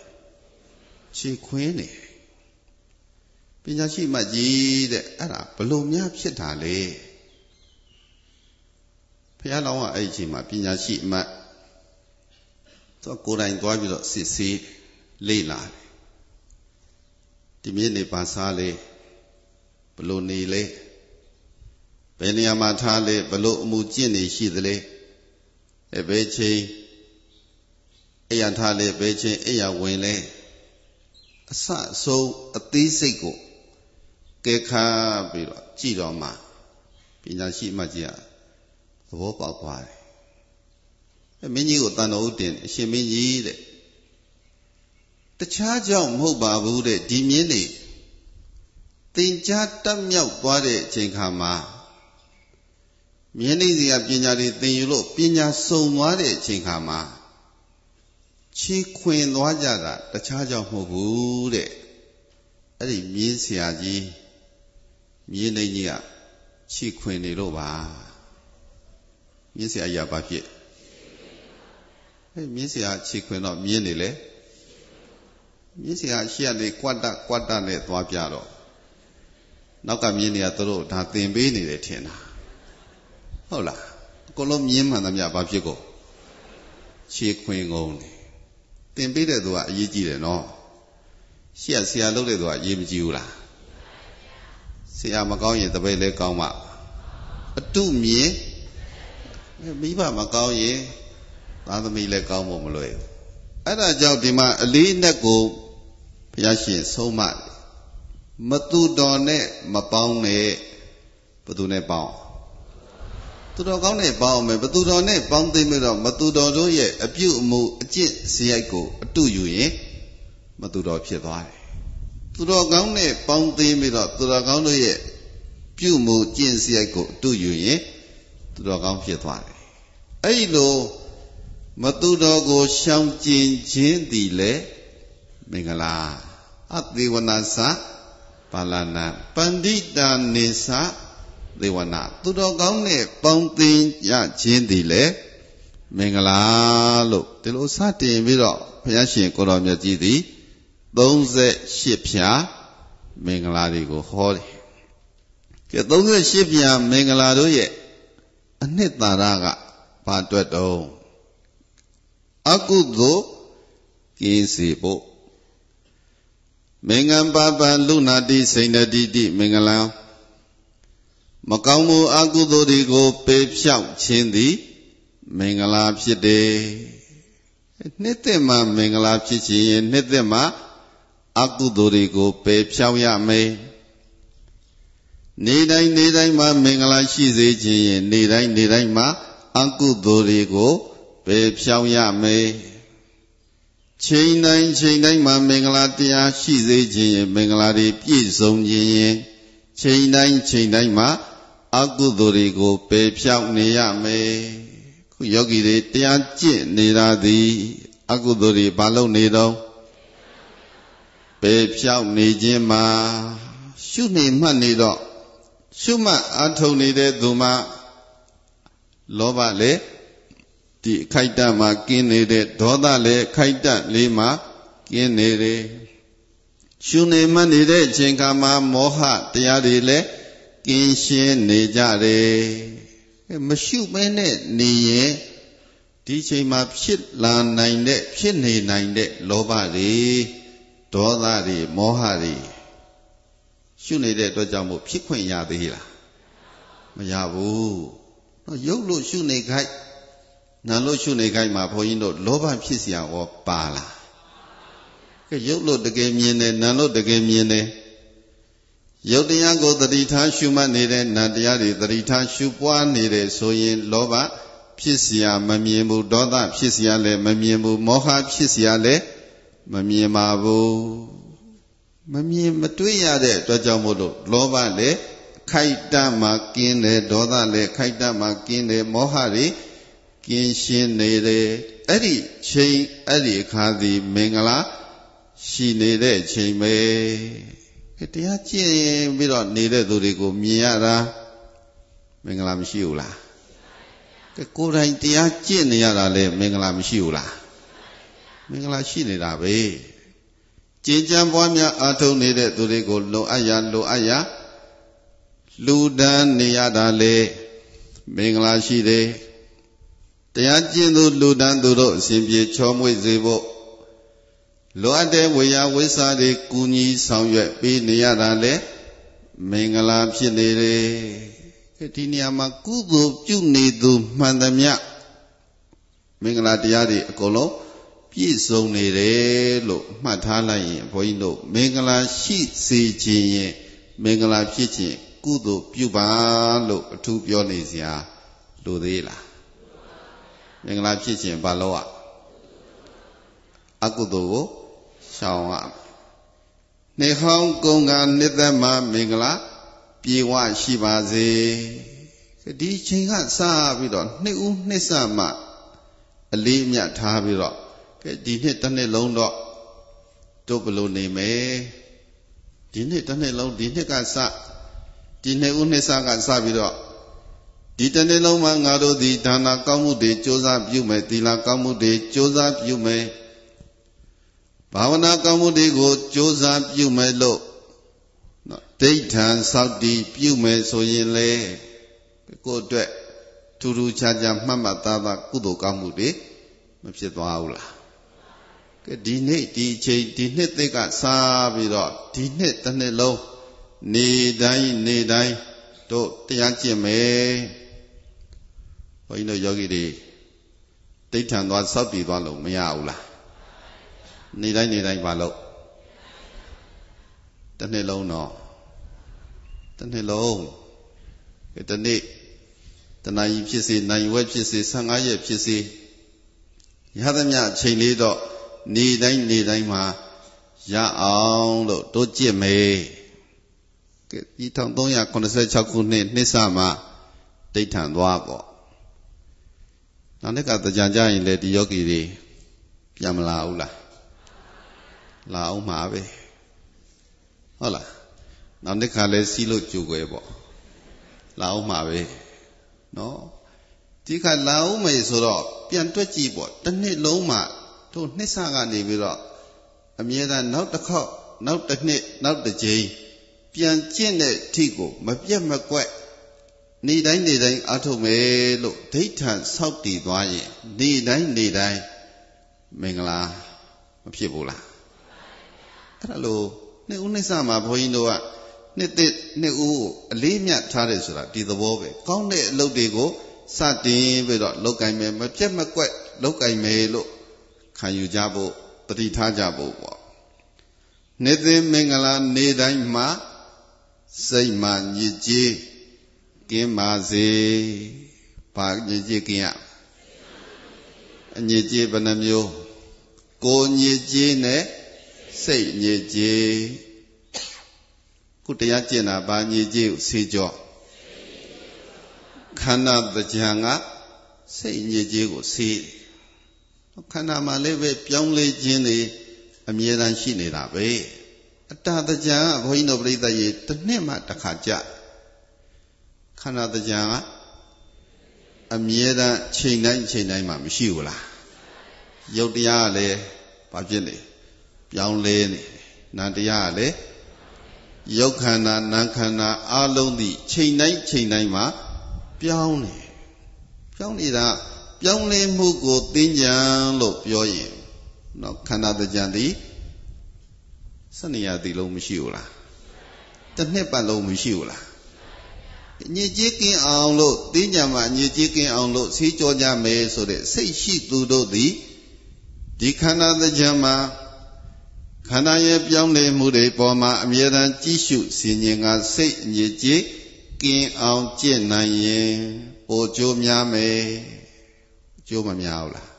ခြေခွင်းနေပညာရှိမှကြီးတဲ့အဲ့ဒါဘလို့များဖြစ်တာလဲဘုရားလောင်းကအဲ့ဒီအချိန်မှာပညာရှိအမတ်သူကိုယ်တိုင်သွားပြီးတော့စစ်ဆေးလေ့လာတယ်ဒီမြင့်နေပါစားလေဘလို့နေလဲဘယ်နေရာမှာထားလဲဘလို့အမှုကျင့်နေရှိသလဲအဲဘယ်ချိန် အိယာထားလဲဘယ်ချိန်အိယာဝင်လဲအဆအဆုံးအသေးစိတ်ကိုကဲခါပြီးတော့ကြည်တော်မှာပညာရှိမှကြီးကသဘောပေါက်သွားတယ်အဲမင်းကြီးကိုတန်တော်ဦးတင်အရှင်မင်းကြီးတဲ့တခြားကြောင့်မဟုတ်ပါဘူးတဲ့ဒီမြင်းနေတင်ကြားတက်မြောက်သွားတဲ့အချိန်ခါမှာမြင်းနေစီကပညာတွေသင်ယူလို့ပညာစုံသွားတဲ့အချိန်ခါမှာ ချီးခွင်သွားကြတာတခြားကြောင့်မဟုတ်ဘူးတဲ့အဲ့ဒီမြင်းဆရာကြီးမြင်းနှိမ့်ကြီးကချီးခွင်နေလို့ပါမြင်းဆရာကြီးကဘာဖြစ်အဲ့မြင်းဆရာချီးခွင်တော့မြင်းနေလေမြင်းဆရာရှိရလေကွတ်တကွတ်တနဲ့သွားပြတော့နောက်ကမြင်းတွေကသူတို့ဒါသင်ပေးနေတယ်ထင်တာဟုတ်လားအကုန်လုံးမြင်းမှန်သမျှဘာဖြစ်ကုန်ခြေခွင်ကုန်တယ် သင်ပေးတဲ့သူကအရေးကြီးတယ်နော်ရှေ့ဆရာလုပ်တဲ့သူကအရေးမကြီးဘူးလားဆရာမကောင်းရင်တပည့်လဲကောင်းမှအတုမြင်မိဘမကောင်းရင်သားသမီးလည်းကောင်းဖို့မလွယ်ဘူးအဲ့ဒါကြောင့်ဒီမှာအလေးနဲ့ကိုဘုရားရှင်ဆုံးမမတူတော်နဲ့မပေါင်းနဲ့ဘသူနဲ့ပေါင်း သူတော်ကောင်းနဲ့ပေါင်းမယ်ဘသူတော်နဲ့ပေါင်းသိပြီးတော့မတူတော်တို့ရဲ့အပြုအမူအကျင့်စရိုက်ကိုအတုယူရင်မတူတော်ဖြစ်သွားတယ်သူတော်ကောင်းနဲ့ပေါင်းသိပြီးတော့သူတော်ကောင်းတို့ရဲ့ပြုမှုကျင့်စရိုက်ကိုအတုယူရင်သူတော်ကောင်းဖြစ်သွားတယ်အဲ့လိုမသူတော်ကိုရှောင်ကျင်ခြင်းသည်လေမင်္ဂလာအသေးဝနာသပါဠနာပန္တိတာနေသ သေဝနာသူတော်ကောင်းနဲ့ပေါင်းသင်ရခြင်းသည်လေမင်္ဂလာလို့ဒီလိုစတင်ပြီးတော့ဘုရားရှင်ကိုတော်မြတ်ကြီးသည်38ဖြာမင်္ဂလာတွေကိုဟောတယ်ကဲ38ဖြာမင်္ဂလာတို့ရဲ့အနှစ်သာရကဘာအတွက်တုံးအကုသို့ကင်းစေဖို့မင်္ဂံပါပံလူနာတိစိန်တတိတိမင်္ဂလံ မကောင်းမှုအကုသိုလ်တွေကိုပေဖြောက်ခြင်းသည်မင်္ဂလာဖြစ်တယ်နှစ်သက်မှမင်္ဂလာဖြစ်ခြင်းရင်နှစ်သက်မှအကုသိုလ်တွေကိုပေဖြောက်ရမယ်နေတိုင်းနေတိုင်းမှာမင်္ဂလာရှိစေခြင်းရင်နေတိုင်းနေတိုင်းမှာအကုသိုလ်တွေကိုပေဖြောက်ရမယ်ချိန်တိုင်းချိန်တိုင်းမှာမင်္ဂလာတရားရှိစေခြင်းရင်မင်္ဂလာတွေပြည့်စုံခြင်းရင် ချိန်တိုင်းချိန်တိုင်းမှာအကုသိုလ်တွေကိုပယ်ဖြောက်နေရမယ်ခုယောဂီတွေတရားကျင့်နေတာသည်အကုသိုလ်တွေဘာလို့နေတော့ပယ်ဖြောက်နေခြင်းမှာရှုနေမှတ်နေတော့ရှုမှတ်အထုံနေတဲ့သူမှာလောဘလည်းဒီအခိုက်တမှာကင်းနေတဲ့ဒေါသလည်းအခိုက်တလေးမှာကင်းနေတယ် ရှုနေမှနေတဲ့အချိန်ခါမှာမောဟတရားတွေလည်းကင်းရှင်းနေကြတယ်မရှုမဲနဲ့နေရင်ဒီချိန်မှာဖြစ်လာနိုင်တဲ့ဖြစ်နေနိုင်တဲ့လောဘတွေဒေါသတွေမောဟတွေရှုနေတဲ့အတွက်ကြောင့်မို့ဖြစ်ခွင့်ရသေးလားမရဘူးတော့ရုပ်လို့ရှုနေခိုက်နာလို့ရှုနေခိုက်မှာဘုန်းကြီးတို့လောဘဖြစ်เสียဟောပါလားကဲ ရုပ်လို့တကယ်မြင်တယ်နာလို့တကယ်မြင်တယ်ရုပ်တရားကိုတတိထားရှုမှတ်နေတဲ့နံတရားတွေတတိထားရှုပွားနေတယ်ဆိုရင်လောဘဖြစ်เสียမမြင်ဘူးဒေါသဖြစ်เสียလည်းမမြင်ဘူးမောဟဖြစ်เสียလည်းမမြင်ပါဘူးမမြင်မတွေ့ရတဲ့အတွက်ကြောင့်မို့လို့လောဘလည်းခိုက်တမှာကင်းတယ်ဒေါသလည်းခိုက်တမှာကင်းတယ်မောဟတွေကင်းရှင်းနေတယ်အဲ့ဒီချိန်အဲ့ဒီအခါဒီမင်္ဂလာ ရှိနေတဲ့ချိန်ပဲတရားကျင့်ပြီးတော့နေတဲ့သူတွေကိုမြင်ရတာမင်္ဂလာမရှိဘူးလားကဲကိုယ်တိုင်တရားကျင့်နေရတာလေမင်္ဂလာမရှိဘူးလားမင်္ဂလာရှိနေတာပဲကျင့်ကြံပွားများအားထုတ်နေတဲ့သူတွေကိုလုံအပ်ရလုံအပ်ရလူဒန်းနေရတာလေမင်္ဂလာရှိတယ်တရားကျင့်သူလူဒန်းသူတို့အစဉ်ပြေချောမွေ့စေဖို့ လိုအပ်တဲ့ဝေယဝိစာတွေကူညီဆောင်ရွက်ပေးနေရတာလေမင်္ဂလာဖြစ်နေတယ်ဒီနေရာမှာကုသိုလ်ပြုနေသူမှန်သမျှမင်္ဂလာတရားတွေအကုန်လုံးပြည့်စုံနေတယ်လို့မှတ်ထားလိုက်ရင်ဘုန်းကြီးတို့မင်္ဂလာရှိစေခြင်းရင်မင်္ဂလာဖြစ်ခြင်းကုသိုလ်ပြုပါလို့အထူးပြောနေစရာလိုသေးလားမင်္ဂလာဖြစ်ခြင်းဘာလို့อ่ะအကုသိုလ်ကို ရှောင်ရနေဟောင်းကုံကနှစ်သက်မှမင်္ဂလာပြေဝရှိပါစေဒီချိန်ကစပြီးတော့နှစ်ဦးနှစ်ဆမှအလေးအမြတ်ထားပြီးတော့ကဲဒီနှစ်တစ်နှစ်လုံးတော့တို့ဘလို့နေမယ်ဒီနှစ်တစ်နှစ်လုံးဒီနှစ်ကစဒီနှစ်ဦးနှစ်ဆကစပြီးတော့ဒီတစ်နှစ်လုံးမှာငါတို့ဒီဒါနာကောင်းမှုတွေစ조사ပြုမယ်သီလကောင်းမှုတွေစ조사ပြုမယ် ဘာဝနာကောင်းမှုတွေကိုကြိုးစားပြုမယ်လို့နော်ဒိဋ္ဌံစောက်တည်ပြုမယ်ဆိုရင်လေကိုယ့်အတွက်ထူးထူးခြားခြားမှတ်မှတ်သားသားကုသိုလ်ကောင်းမှုတွေမဖြစ်သွားဘူးလားကဲဒီနေ့ဒီအချိန်ဒီနှစ်သစ်ကစားပြီးတော့ဒီနှစ်တစ်နှစ်လုံးနေတိုင်းနေတိုင်းတို့တရားကျင့်မယ်ဘုန်းကြီးတို့ယောဂီတွေဒိဋ္ဌံသွားစောက်တည်သွားလို့မရဘူးလား နေတိုင်းနေတိုင်းမလုပ်တစ်နှစ်လုံးတော့တစ်နှစ်လုံးဒီနေ့တဏှာကြီးဖြစ်စေနိုင်ဝက်ဖြစ်စေ15ရက်ဖြစ်စေရသမျှအချိန်လေးတော့နေတိုင်းနေတိုင်းမှာရအောင်လို့တို့ကြည့်မယ်ကဲဒီ1386ခုနှစ်နှစ်စမှာဒိဋ္ဌံသွားပေါ့နောက်နှစ်ကတရားကြရင်လေဒီယောဂီတွေပြန်မလာဘူးလား လာအောင်မှာပဲဟုတ်လားနောက်တစ်ခါလဲစီးလို့ကြိုွယ်ပေါ့လာအောင်မှာပဲနော်ဒီခါလာအောင်မယ်ဆိုတော့ပြန်တွက်ကြည့်ပေါ့တစ်နှစ်လုံးမှတို့နှစ်ဆကနေပြီးတော့အမြဲတမ်းနောက်တစ်ခေါက်နောက်တစ်နှစ်နောက်တစ်ကြိမ်ပြန်ကျင့်တဲ့ထိကိုမပြတ်မကွက်နေတိုင်းနေတိုင်းအားထုတ်မယ်လို့ဒိဋ္ဌံဆောက်တည်သွားရင်နေတိုင်းနေတိုင်းမင်္ဂလာမဖြစ်ဘူးလားအဲ့ ဒါလို့နှစ်ဦးနှစ်ဆမှာဘုန်းကြီးတို့ကနှစ်သက်နှစ်ဦးကိုအလေးမြတ်ထားတယ်ဆိုတာဒီသဘောပဲကောင်းတဲ့အလုပ်တွေကိုစတင်ပြီးတော့လောက်ကင်မယ်မပြတ်မကွက်လောက်ကင်မယ်လို့ခံယူကြဖို့တတိထားကြဖို့ပေါ့နေသိမင်္ဂလာနေတိုင်းမှာစိတ်မှညစ်ကြေးကင်းပါစေဘာညစ်ကြေးကင်းရအညစ်ကြေးဘယ်နှမျိုးကိုညစ်ကြေးနဲ့ စိတ်ညစ်ကြေးခုတရားကျင့်တာဘာညစ်ကြေးကိုဆေးကြောခန္ဓာတကြံကစိတ်ညစ်ကြေးကိုဆေးခန္ဓာမှာလည်းပဲပြောင်းလဲခြင်းတွေအမြဲတမ်းရှိနေတာပဲအတ္တတကြံကဘုန်းကြီးတို့ပြိဿရေတစ်နှစ်မှတစ်ခါကြခန္ဓာတကြံကအမြဲတမ်းချိန်တိုင်းချိန်တိုင်းမှာမရှိဘူးလားယုတ်တရားကလည်းဘာဖြစ်နေ ပြောင်းလဲနေနန္တရားကလည်းယုတ်ခန္ဓာနာခန္ဓာအလုံးသည့်ချိန်တိုင်းချိန်တိုင်းမှာပြောင်းနေပြောင်းနေတာပြောင်းလဲမှုကိုသိဉာဏ်လို့ပြောရင်နော်ခန္ဓာတကြံသည်စနေရသည်လုံးမရှိဘူးလားတစ်နှစ်ပတ်လုံးမရှိဘူးလားညစ်ကြေးကင်းအောင်လို့သိဉာဏ်မှာညစ်ကြေးကင်းအောင်လို့ဆေးကြောကြမယ်ဆိုတဲ့စိတ်ရှိသူတို့သည်ဒီခန္ဓာတကြံမှာ ခန္ဓာရဲ့ပြောင်းလဲမှုတွေပေါ်မှာအမြဲတမ်းကြည့်ရှုစီရင်ကစိတ်အညစ်အကြေးကင်းအောင်ကျင့်နိုင်ရင်ပိုကျိုးများမယ်ကျိုးမများဘူးလား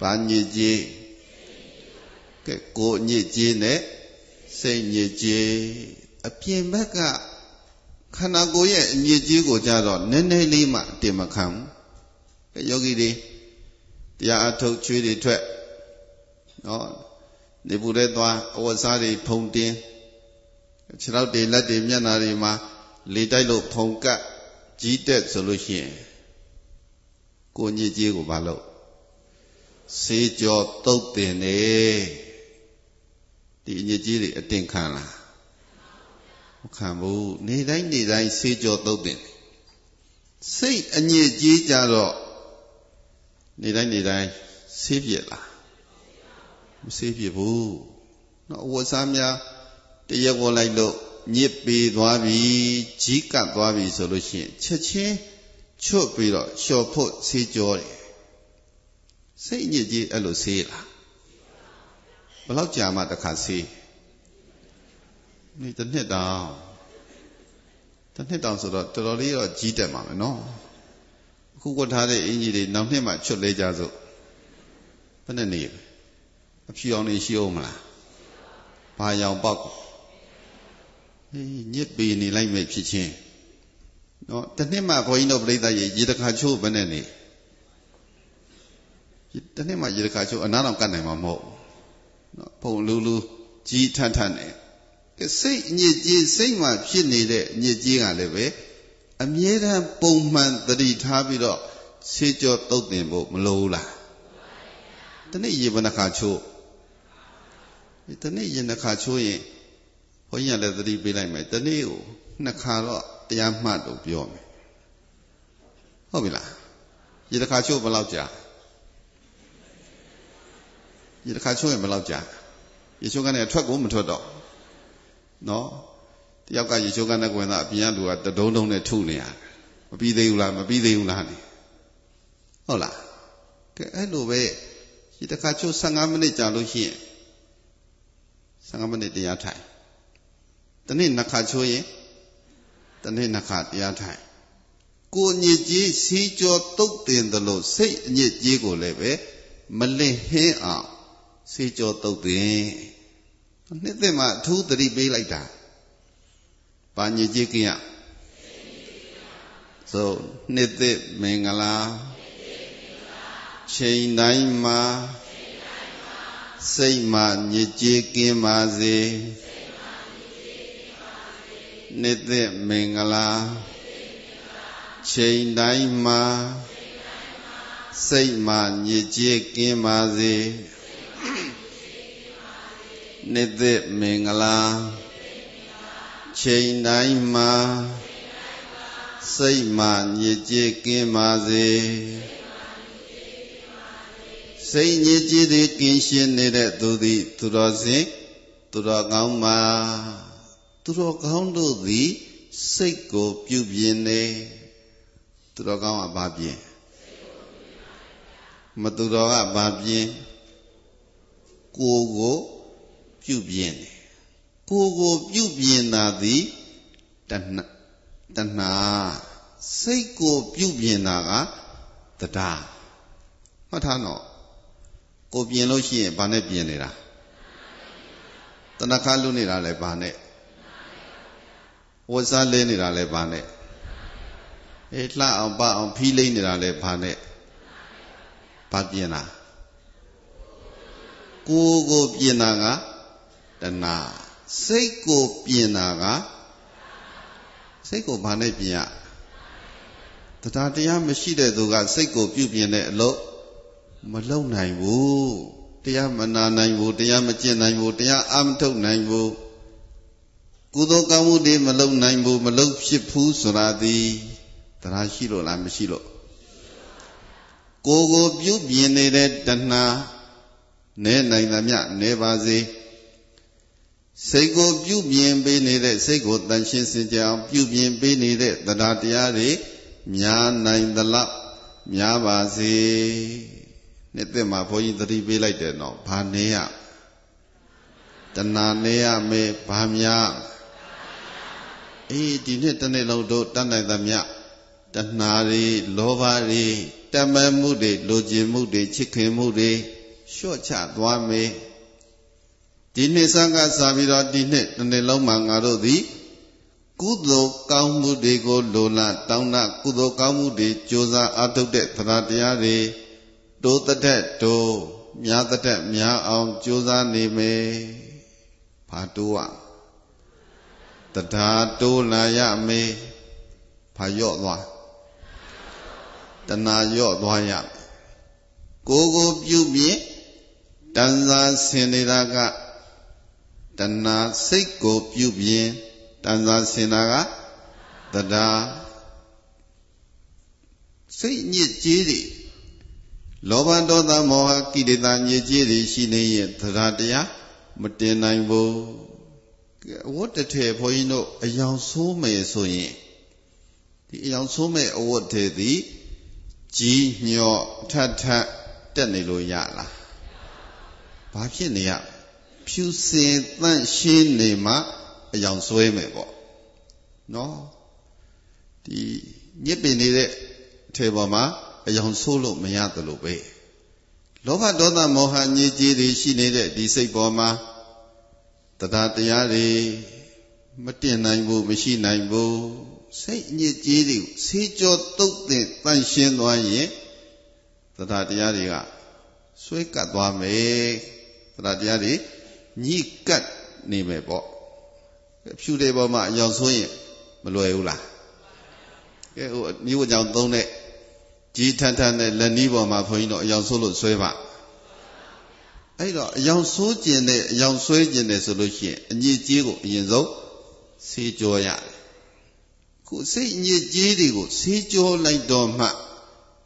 ဘာညစ်ကြေးကဲကိုညစ်ကြေးနဲ့စိတ်ညစ်ကြေးအပြင်ဘက်ကခန္ဓာကိုယ်ရဲ့အညစ်ကြေးကိုကြတော့နည်းနည်းလေးမှတင်မခံဘူးယောဂီတွေတရားအထုတ်ချွေးတွေထွက်နော် နေပူတဲ့သွားအဝတ်စားတွေဖုံတင်းခြေထောက်တွေလက်တွေမျက်နှာတွေမှာလေတိုက်လို့ဖုံကပ်ကြီးတက်ဆိုလို့ရှိရင်ကိုညစ်ကြေးကိုမလုပ်စေးကြောတုတ်တင်နေဒီညစ်ကြေးတွေအတင်ခံလားမခံဘူးနေတိုင်းနေတိုင်းစေးကြောတုတ်တင်စိတ်အညစ်ကြေးကြတော့နေတိုင်းနေတိုင်းဆေးပြက်လား မဆေးပြဘူးနော်အဝတ်စားများတရက်ဝလိုက်လို့ညစ်ပေသွားပြီကြီးကပ်သွားပြီဆိုလို့ရှိရင်ချက်ချင်းချွတ်ပြီးတော့လျှော်ဖို့ဆေးကြောတယ်စိတ်ညစ်ကြီးအဲ့လိုဆေးလားဘလောက်ကြာမှတစ်ခါဆေးนี่တစ်နှစ်တောင်တစ်နှစ်တောင်ဆိုတော့တော်တော်လေးတော့ကြီးတက်မှာမယ်နော်အခုဝတ်ထားတဲ့အင်ကြီးတွေနောက်နှစ်မှချွတ်လဲကြစို့ဘယ်နဲ့နေလဲ အဖြူအောင်နေရှိအောင်မလားဘာရောင်ပေါက်ဟေးညစ်ပေနေလိုက်မယ်ဖြစ်ချင်းနော်တနှစ်မှဘုန်းကြီးတို့ပြိဿရေရေတခါချိုးဘယ်နဲ့နေတနှစ်မှရေတခါချိုးအနားတော်ကတ်နိုင်မှာမဟုတ်နော်ဘုံလူလူကြီးထန်ထန်နေစိတ်ညစ်ကြေးစိတ်မှဖြစ်နေတဲ့ညစ်ကြေးကလည်းပဲအမြဲတမ်းပုံမှန်တတိထားပြီးတော့ဆေးကြောတုတ်တင်ဖို့မလိုဘူးလားတနေ့ရေဘဏ္ဍခါချိုး တနေ့ရင်တစ်ခါချိုးရင်ဘုန်းကြီးကလည်းသတိပေးလိုက်မယ်တနေ့ကိုနှစ်ခါတော့တရားမှတ်လို့ပြောမယ်ဟုတ်ပြီလားရေတစ်ခါချိုးဘယ်လောက်ကြာရေတစ်ခါချိုးရင်ဘယ်လောက်ကြာရေချိုးကနေထွက်ကိုမထွက်တော့နော်တယောက်ကရေချိုးကနေကွင်သားအပြင်ကလူကတဒုံဒုံနဲ့ထုနေရမပြီးသေးဘူးလားမပြီးသေးဘူးလားနေဟုတ်လားကဲအဲ့လိုပဲရေတစ်ခါချိုး15မိနစ်ကြာလို့ရှိရင် 15မိနစ်တရားထိုင်တနေ့နှစ်ခါချိုးရင်တနေ့နှစ်ခါတရားထိုင်ကိုညစ်ကြေးစီးကြောတုတ်တင်တယ်လို့စိတ်အညစ်ကြေးကိုလည်းပဲမလင့်ဟင်းအောင်စီးကြောတုတ်တင်နှစ်သက်မှအထူးသတိပေးလိုက်တာဘာညစ်ကြေးကင်းရဆိုနှစ်သက်မင်္ဂလာချိန်တိုင်းမှာ စိတ်မှညစ်ကြေးကင်းပါစေနှစ်သက်မင်္ဂလာချိန်တိုင်းမှာစိတ်မှညစ်ကြေးကင်းပါစေနှစ်သက်မင်္ဂလာချိန်တိုင်းမှာစိတ်မှညစ်ကြေးကင်းပါစေ စိတ်ညစ်ကြေးတွေကင်းရှင်းနေတဲ့သူသည် သူတော်စင်သူတော်ကောင်းမှာသူတော်ကောင်းတို့သည် စိတ်ကိုပြုပြင်နေသူတော်ကောင်းကဘာပြင်မသူတော်ကဘာပြင်ကိုကိုပြုပြင်တယ်ကိုကိုပြုပြင်တာသည်တဏတဏစိတ်ကိုပြုပြင်တာကတရားမှတ်ထားနော် ကိုပြင်လို့ရှိရင်ဘာနဲ့ပြင်နေတာတဏခါလူနေတာလဲဘာနဲ့ဝတ်စားလဲနေတာလဲဘာနဲ့အေးလှအောင်ပအောင်ဖီးလိမ့်နေတာလဲဘာနဲ့ဘာပြင်တာကိုကိုပြင်တာကတဏစိတ်ကိုပြင်တာကစိတ်ကိုဘာနဲ့ပြင်ရတရားတရားမရှိတဲ့သူကစိတ်ကိုပြုပြင်တဲ့အလုပ် မလုံနိုင်ဘူးတရားမနာနိုင်ဘူးတရားမကျင့်နိုင်ဘူးတရားအမထုတ်နိုင်ဘူးကုသိုလ်ကောင်းမှုတွေမလုံနိုင်ဘူးမလုံဖြစ်ဘူးဆိုတာဒီတရားရှိလို့လားမရှိလို့ကိုကိုပြုပြင်နေတဲ့တဏှာနဲနိုင်သမျှနဲပါစေစိတ်ကိုပြုပြင်ပေးနေတဲ့စိတ်ကိုတန်ရှင်းစင်ကြအောင်ပြုပြင်ပေးနေတဲ့တရားတရားတွေများနိုင်သလောက်များပါစေ နှစ်သက်မှာဘုန်းကြီးသတိပေးလိုက်တယ်နော်ဘာနေရတဏှာနေရမေဘာများအေးဒီနှစ်တစ်နေ့လုံးတို့တတ်နိုင်သမျှတဏှာတွေလောဘတွေတမန်မှုတွေလိုချင်မှုတွေချစ်ခင်မှုတွေလျှော့ချသွားမေဒီနှစ်စံကစားပြီးတော့ဒီနှစ်တစ်နေ့လုံးမှာငါတို့သည်ကုသိုလ်ကောင်းမှုတွေကိုလိုလားတောင်းတကုသိုလ်ကောင်းမှုတွေကြိုးစားအားထုတ်တဲ့သရတရားတွေ တိုးတဲ့တိုးများတဲ့များအောင်ကြိုးစားနေမယ်ဘာတိုးอ่ะတရားတိုးလာရမယ်ဘာရော့သွားတဏှာရော့သွားရကိုကိုပြုပြင်တန်စာဆင်နေတာကတဏှာစိတ်ကိုပြုပြင်တန်စာဆင်တာကတရားစိတ်ညစ်ကြေးတွေ လောဘဒေါသမောဟကိလေသာညစ်ကြေးတွေရှိနေရင်တရားတရားမတင်နိုင်ဘူးအဝတ်တစ်ထည်ဘုန်းကြီးတို့အယောင်ဆိုးမယ်ဆိုရင်ဒီအယောင်ဆိုးမဲ့အဝတ်တွေသည်ကြီးညော့ထထတက်နေလို့ရလားဘာဖြစ်နေရဖြူစင်တန့်ရှင်းနေမှအယောင်ဆွဲမယ်ပေါ့နော်ဒီညစ်ပင်နေတဲ့အထေပေါ်မှာ အယောင်ဆိုးလို့မရသလိုပဲလောဘဒေါသမောဟညစ်ကြေးတွေရှိနေတဲ့ဒီစိတ်ပေါ်မှာတရားတရားတွေမတင်နိုင်ဘူးမရှိနိုင်ဘူးစိတ်ညစ်ကြေးတွေဆေးကြောတုတ်တင်တန့်ရှင်းသွားရင်တရားတရားတွေကဆွဲကပ်သွားမယ်တရားတရားတွေညှိကပ်နေမယ်ပေါ့ဖြူတဲ့ပေါ်မှာအယောင်ဆိုရင်မလွယ်ဘူးလားကဲဟိုမျိုးကြောင့်သုံးတဲ့ ကြီးထန်ထန်နဲ့လက်နီးပေါ်မှာဘုန်းကြီးတို့အယောင်ဆိုးလို့ဆွဲပါအဲ့တော့အယောင်ဆိုးကျင်တဲ့အယောင်ဆွဲကျင်တယ်ဆိုလို့ရှိရင်အညစ်အကြေးကိုအရင်ဆုံးဆေးကြောရတယ်ခုစိတ်အညစ်အကြေးတွေကိုဆေးကြောလိုက်တော့မှ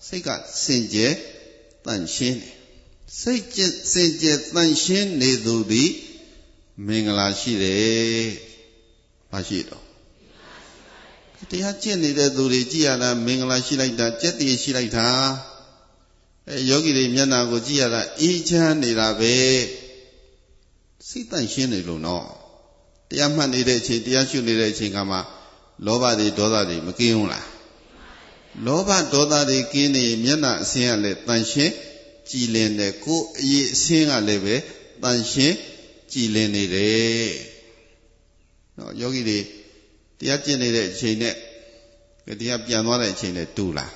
စိတ်ကစင်ကြယ်တန့်ရှင်းတယ်စိတ်ကျစင်ကြယ်တန့်ရှင်းနေသူသည်မင်္ဂလာရှိတယ်ဘာရှိတော့ တရားကျင့်နေတဲ့သူတွေကြည်ရတာမင်္ဂလာရှိလိုက်တာကြက်တည်ရှိလိုက်တာအဲယောဂီတွေမျက်နာကိုကြည့်ရတာအေးချမ်းနေတာပဲစိတ်တန့်ရှင်းနေလို့နော်တရားမှတ်နေတဲ့အချိန်တရားရှုနေတဲ့အချိန်ကမှလောဘတွေဒေါသတွေမကင်းဘူးလားလောဘဒေါသတွေကင်းနေမျက်နာအစင်းကလည်းတန့်ရှင်းကြည်လင်တယ်ကိုယ်အရေးအစင်းကလည်းပဲတန့်ရှင်းကြည်လင်နေတယ်နော်ယောဂီတွေ တရားကျင့်နေတဲ့အချိန်နဲ့တရားပြန်သွားတဲ့အချိန်နဲ့တူလား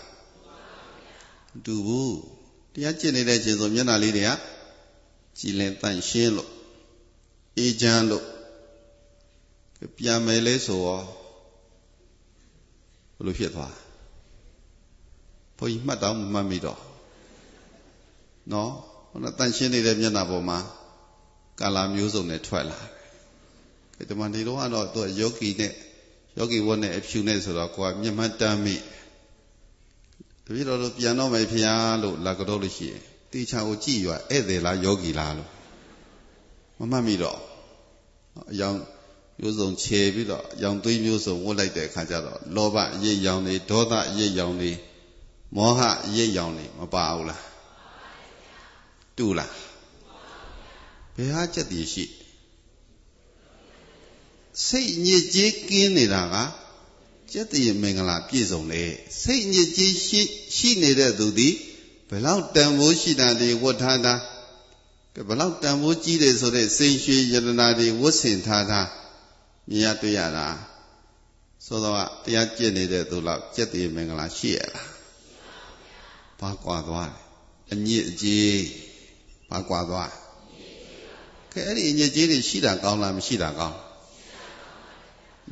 မတူဘူးတရားကျင့်နေတဲ့အချိန်ဆိုမျက်နှာလေးတွေကကြည်လင်တန့်ရှင်းလို့အေးချမ်းလို့ပြန်မယ်လဲဆိုရောဘလို့ဖြစ်သွားဘုန်းကြီးမှတ်တော့မှတ်မိတော့နော်ဟိုတန့်ရှင်းနေတဲ့မျက်နှာပေါ်မှာကာလာမျိုးစုံနဲ့ထွက်လာတယ်ဒီမှာဒီတော့ကတော့သူကယောဂီနဲ့ ယောဂီဝတ်နဲ့အဖြူနဲ့ဆိုတော့ကိုကမျက်မှတ်တမ်းမိတပည့်တော်တို့ပြန်တော့မယ်ဖျားလို့လာကတော့လို့ရှိရင်တေချာကိုကြည့်ရွာဧည့်သည်လားယောဂီလားလို့မမှတ်မိတော့အယောင်မျိုးစုံခြေပြီးတော့အယောင်သွေးမျိုးစုံဝတ်လိုက်တဲ့အခါကျတော့လောဘအရေးရောင်တွေဒေါသအရေးရောင်တွေမောဟအရေးရောင်တွေမပါဘူးလားတူလားဘယ်ဟာကြက်တည်ရှိ စိတ်ညစ်ကြေးကင်းနေတာကကျက်တည်မင်္ဂလာပြည့်စုံလေစိတ်ညစ်ကြေးရှိရှိနေတဲ့သူသည်ဘယ်လောက်တန်ဖိုးရှိတာတွေဝတ်ထားတာဘယ်လောက်တန်ဖိုးကြီးတယ်ဆိုတဲ့စိန်ရွှေယတနာတွေဝတ်ဆင်ထားတာမြင်ရတွေ့ရတာဆိုတော့တရားကျင့်နေတဲ့သူလောက်ကျက်တည်မင်္ဂလာရှိရလားဘာကွာသွားလဲအညစ်အကြေးဘာကွာသွားကဲအဲ့ဒီအညစ်အကြေးတွေရှိတာကောင်းလားမရှိတာကောင်း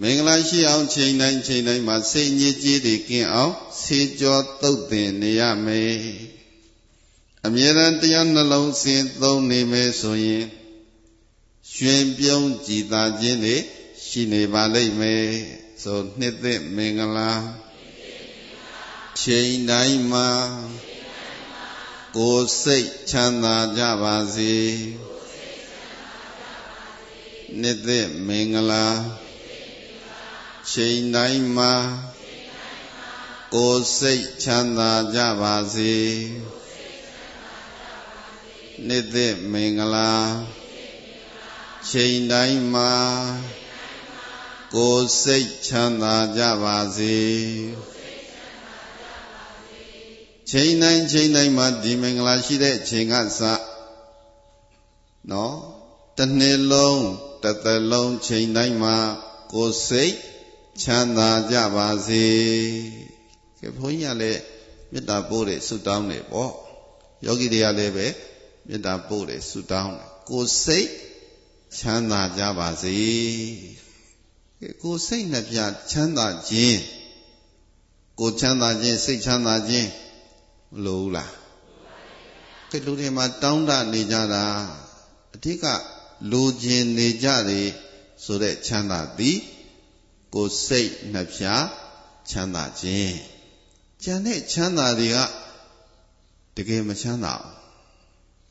မင်္ဂလာရှိအောင်ချိန်တိုင်းချိန်တိုင်းမှာစိတ်ညစ်ကြေးတွေကင်းအောင်ဆေးကြောတုတ်တင်နေရမယ်အမြဲတမ်းတရားနှလုံးစဉ်သုံးနေမယ်ဆိုရင်ရွှင်ပြုံးကြည်သာခြင်းတွေရှိနေပါလိမ့်မယ်ဆိုနှစ်သက်မင်္ဂလာချိန်တိုင်းမှာကိုယ်စိတ်ချမ်းသာကြပါစေနှစ်သက်မင်္ဂလာ ချိန်တိုင်းမှာကိုယ်စိတ်ချမ်းသာကြပါစေနှစ်သက်မင်္ဂလာချိန်တိုင်းမှာကိုယ်စိတ်ချမ်းသာကြပါစေချိန်တိုင်းချိန်တိုင်းမှာဒီမင်္ဂလာရှိတဲ့ချိန်ကစနော်တစ်နှစ်လုံးတစ်သက်လုံးချိန်တိုင်းမှာကိုယ်စိတ် ချမ်းသာကြပါစေကဲဘုန်းကြီးကလည်းမေတ္တာပို့တယ်ဆုတောင်းတယ်ပေါ့ယောဂီတွေကလည်းပဲမေတ္တာပို့တယ်ဆုတောင်းတယ်ကိုယ်စိတ်ချမ်းသာကြပါစေကဲကိုယ်စိတ်နှပြချမ်းသာခြင်းကိုယ်ချမ်းသာခြင်းစိတ်ချမ်းသာခြင်းမလိုဘူးလားကဲလူတွေမှာတောင်းတနေကြတာအဓိကလိုချင်နေကြတယ်ဆိုတဲ့ချမ်းသာသည် ကိုယ်စိတ်နှပြချမ်းသာခြင်းကျန်တဲ့ချမ်းသာတွေကတကယ်မချမ်းသာဘူး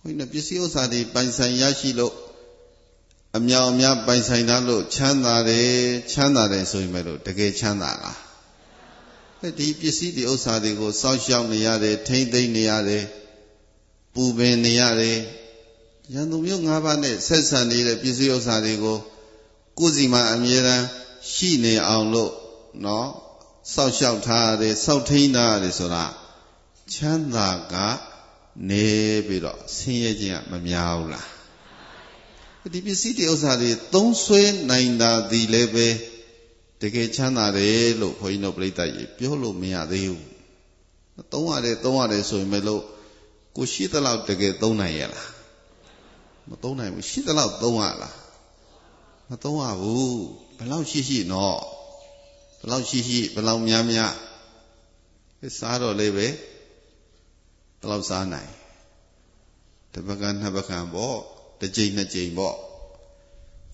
ဘုန်းကြီးပစ္စည်းဥစ္စာတွေပိုင်ဆိုင်ရရှိလို့အမြောင်အများပိုင်ဆိုင်ထားလို့ချမ်းသာတယ်ချမ်းသာတယ်ဆိုရင်မဲ့လို့တကယ်ချမ်းသာလားဒီပစ္စည်းဒီဥစ္စာတွေကိုစောင့်ရှောက်နေရတယ်ထိမ့်သိမ့်နေရတယ်ပူပင်နေရတယ်ရန်သူမျိုး၅ပါးနဲ့ဆက်ဆံနေတဲ့ပစ္စည်းဥစ္စာတွေကိုကိုယ်စီမှာအမြဲတမ်း ရှိနေအောင်လို့နော်စောက်ရှောက်ထားရတယ်စောက်ထိန်းထားရတယ်ဆိုတာချမ်းသာကနေပြီးတော့ဆင်းရဲခြင်းကမများဘူးလားဒီပစ္စည်းတွေဥစ္စာတွေသုံးဆွဲနိုင်တာဒီလည်းပဲတကယ်ချမ်းသာတယ်လို့ခွန်ကြီးတို့ပြိဿကြီးပြောလို့မရသေးဘူးသုံးရတယ်သုံးရတယ်ဆိုရင်မလို့ကိုရှိသလောက်တကယ်သုံးနိုင်ရလားမသုံးနိုင်ဘူးရှိသလောက်သုံးရလားမသုံးရဘူးဘယ် လောက်ရှိရှိနော်ဘယ်လောက်ရှိရှိဘယ်လောက်များများစားတော့လေးပဲဘယ်လောက်စားနိုင်တပကံနှစ်ပကံပေါ့တစ်ကြိမ်နှစ်ကြိမ်ပေါ့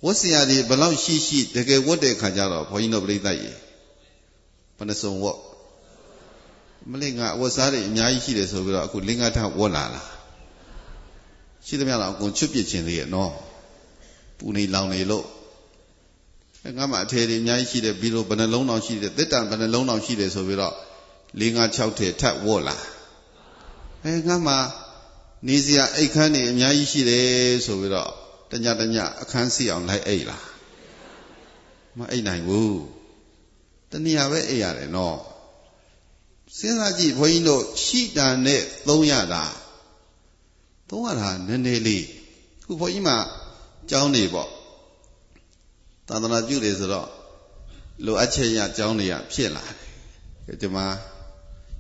ဝတ်စရာတွေဘယ်လောက်ရှိရှိတကယ်ဝတ်တဲ့ခါကျတော့ဘုန်းကြီးတို့ပြိဿကြီးဘယ်နှစုံဝတ်မလေးငါဝတ်စားတွေအများကြီးရှိတယ်ဆိုပြီးတော့အခုလင်္ကာထဝတ်လာလားရှိသမျှတော့အကုန်ချွတ်ပစ်ခြင်းသေးရဲ့နော်ပူနေလောင်နေလို့အဲ ငါမှအထည်တွေအများကြီးရှိတယ်ပြီးတော့ဘယ်နှလုံးတောင်ရှိတယ်တစ်တန်ဘယ်နှလုံးတောင်ရှိတယ်ဆိုပြီးတော့၄၅6ထည်ထပ်ဝတ်လာအဲငါမှနေစရာအိတ်ခမ်းတွေအများကြီးရှိတယ်ဆိုပြီးတော့တညတညအခန်းစီအောင်လိုက်အိတ်လားမအိတ်နိုင်ဘူးတဏှာပဲအိတ်ရတယ်နော်စဉ်းစားကြည့်ဘုန်းကြီးတို့ရှိတာနဲ့သုံးရတာသုံးရတာနည်းနည်းလေးခုဘုန်းကြီးမှကျောင်းနေပေါ့ သာသနာပြုတယ်ဆိုတော့လိုအပ်ချက်ရကျောင်းတွေကဖြစ်လာတယ်ဒီမှာ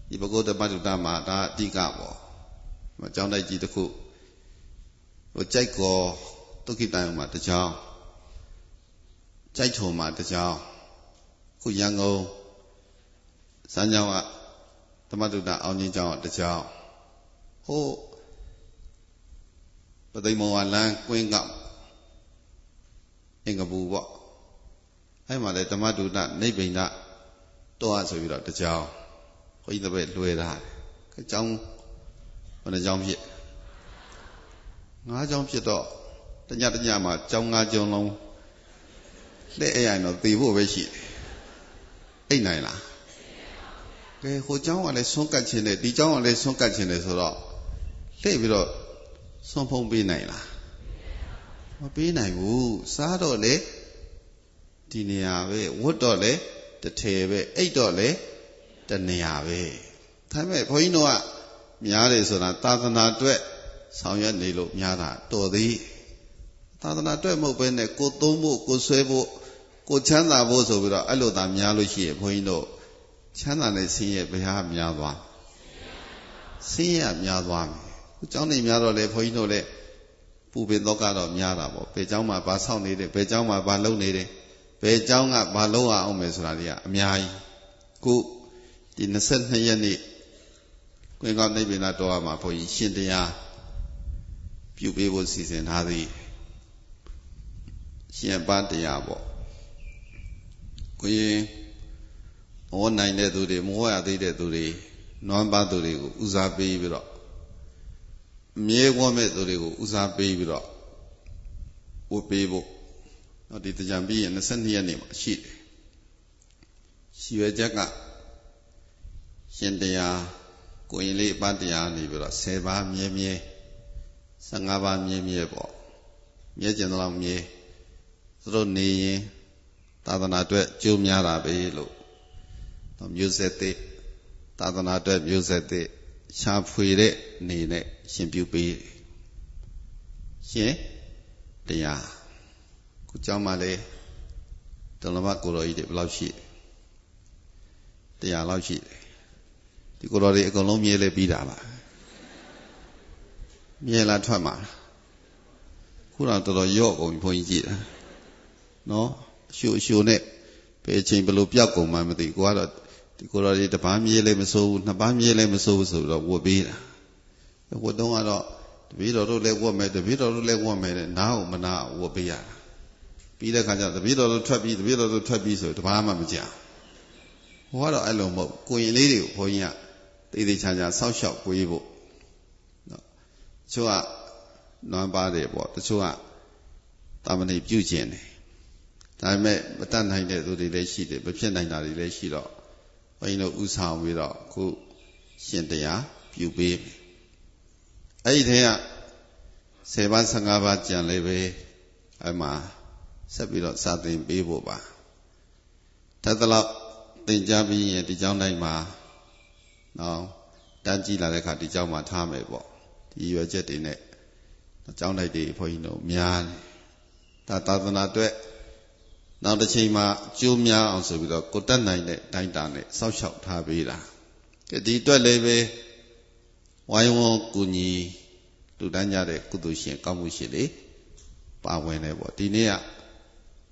ဒီဘဂုတ္တမတုတ္တမှာဒါအဓိကပေါ့ကျောင်းတိုက်ကြီးတစ်ခုဟိုကြိုက်ကောတုခိတန်မှာတစ်ကြောင်းကြိုက်ထုံမှာတစ်ကြောင်းခုရန်ကုန်စမ်းကြောင်းကသမတုတ္တအောင်ကြီးကျောင်းကတစ်ကြောင်းဟိုပသိမ်မောဝလန်းကွင်းကောက်အင်္ဂပူပေါ့ အဲ့မှာလေသမတုတ္တနိဗ္ဗိန္ဒတော့ဆိုပြီးတော့တစ်ကြောင်းခွန်ကြီးတပည့်လွယ်တာအကြောင်းဘယ်နှကြောင်းဖြစ်ငါးကြောင်းဖြစ်တော့တညတညမှာကြောင်းငါးကြောင်းလုံး လက်အဲ့ရင်တော့သေဖို့ပဲရှိတယ်အိတ်နိုင်လားကဲဟိုเจ้าကလည်းဆွန့်ကတ်ခြင်းနဲ့ဒီเจ้าကလည်းဆွန့်ကတ်ခြင်းနဲ့ဆိုတော့လှည့်ပြီးတော့ဆွန့်ဖုံးပေးနိုင်လားမပေးနိုင်ဘူးစားတော့လေ ဒီနေရာပဲဝတ်တော့လေတထေပဲအိတ်တော့လေတနေရာပဲဒါပေမဲ့ဘုန်းကြီးတို့ကများတယ်ဆိုတာသာသနာအတွက်ဆောင်ရွက်နေလို့များတာတော်သေးသာသနာအတွက်မဟုတ်ဘဲနဲ့ကိုသုံးဖို့ကိုဆွဲဖို့ကိုချမ်းသာဖို့ဆိုပြီးတော့အဲ့လိုသာများလို့ရှိရင်ဘုန်းကြီးတို့ချမ်းသာတဲ့ဆင်းရဲဘယ်ဟာများသွားဆင်းရဲများသွားမယ်ခုเจ้าနေများတော့လေဘုန်းကြီးတို့လည်းပူပင်တော့ကတော့များတာပေါ့ဘယ်เจ้าမှာဘာဆောက်နေတယ်ဘယ်เจ้าမှာဘာလုပ်နေတယ် ဘယ်เจ้าကဘာလုပ်အောင်မယ်ဆိုတာတွေကအများကြီးခုဒီ22ရက်နေ့ကွင်ကောက်နိဗ္ဗာန်တော်မှာဘုန်းကြီးရှင်တရားပြုပေးဖို့စီစဉ်ထားသည်ရှင်ပန်းတရားပေါ့ကိုရင်မောနိုင်တဲ့သူတွေမောရသေးတဲ့သူတွေနွမ်းပါသူတွေကိုဦးစားပေးပြီးတော့မြဲဝတ်မဲ့သူတွေကိုဦးစားပေးပြီးတော့ဝတ်ပေးဖို့ တော့ဒီတရားပြီးရင်22ရက်နေ့မှာရှိတယ်ရှိရွယ်ချက်ကရှင်တရားကိုရင်လေးအပတ်တရားနေပြီးတော့10ပါးမြဲမြဲ15ပါးမြဲမြဲပေါ့မြဲကျင်တော့မြဲသူတို့နေရင်သာသနာအတွက်ကျိုးများတာပဲလို့မျိုးဆက်သစ်သာသနာအတွက်မျိုးဆက်သစ်ရှားဖွေတဲ့နေနဲ့ရှင်ပြုပေးရှင်တရား ခုเจ้าမလေးတလမကိုတော်ကြီးတွေဘယ်လောက်ရှိတရားလောက်ရှိတယ်ဒီကိုတော်တွေအကုန်လုံးမြဲလဲပြီးတာပါမြဲလားထွက်မှာခုတော့တော်တော်ရော့ကုန်ပြီဘုန်းကြီးကြည့်တာနော်အရှူအရှူနဲ့ဘယ်အချိန်ဘယ်လိုပြောက်ကုန်မှမသိကိုကတော့ဒီကိုတော်ကြီးတပားမြေးလည်းမစိုးဘူးနှစ်ပားမြေးလည်းမစိုးဘူးဆိုတော့ဝတ်ပေးတာဝတ်တော့ကတော့တပည့်တော်တို့လည်းဝတ်မယ်တပည့်တော်တို့လည်းဝတ်မယ်တဲ့နားကိုမနာဝတ်ပေးရတာ ပြီးတဲ့ခါကျတပည့်တော်တို့ထွက်ပြီးတပည့်တော်တို့ထွက်ပြီးဆိုတပားမှမကြောက်ဟိုကတော့အဲ့လိုမဟုတ်ကိုရင်လေးတွေကိုဘုန်းကြီးကတေးသေးချာချာဆောက်ရှောက်ကိုရေးဖို့နော်တချို့ကနွမ်းပါတယ်ပေါ့တချို့ကတာမဏိပြုကျင်တယ်ဒါပေမဲ့မတတ်နိုင်တဲ့သူတွေလည်းရှိတယ်မဖြစ်နိုင်တာတွေလည်းရှိတော့ဘုန်းကြီးတို့ဥဆောင်ပြီးတော့ခုရှင်တရားပြုပေးအဲ့ဒီတည်းက10ပါး15ပါးကြံလေးပဲအဲ့မှာ ဆက်ပြီးတော့စာသင်ပေးဖို့ပါတတ်တော့သင်ကြားပြီးရင်ဒီကျောင်းတိုင်းမှာနော်တန်းကြည့်လာတဲ့အခါဒီကျောင်းမှာထားမယ်ပေါ့ဒီရွယ်ချက်တွေနဲ့ကျောင်းတိုက်တွေဘုန်းကြီးတို့များတယ်ဒါသာသနာအတွက်နောက်တစ်ချိန်မှာကျိုးများအောင်ဆိုပြီးတော့ကိုတက်နိုင်တဲ့တိုင်းတာနဲ့စောက်ရှောက်ထားပေးတာကဲဒီအတွက်လည်းပဲဝိုင်းဝန်းကူညီလူတန်းကြတဲ့ကုသိုလ်ရှင်ကောင်းမှုရှင်တွေပါဝင်တယ်ပေါ့ဒီနေ့က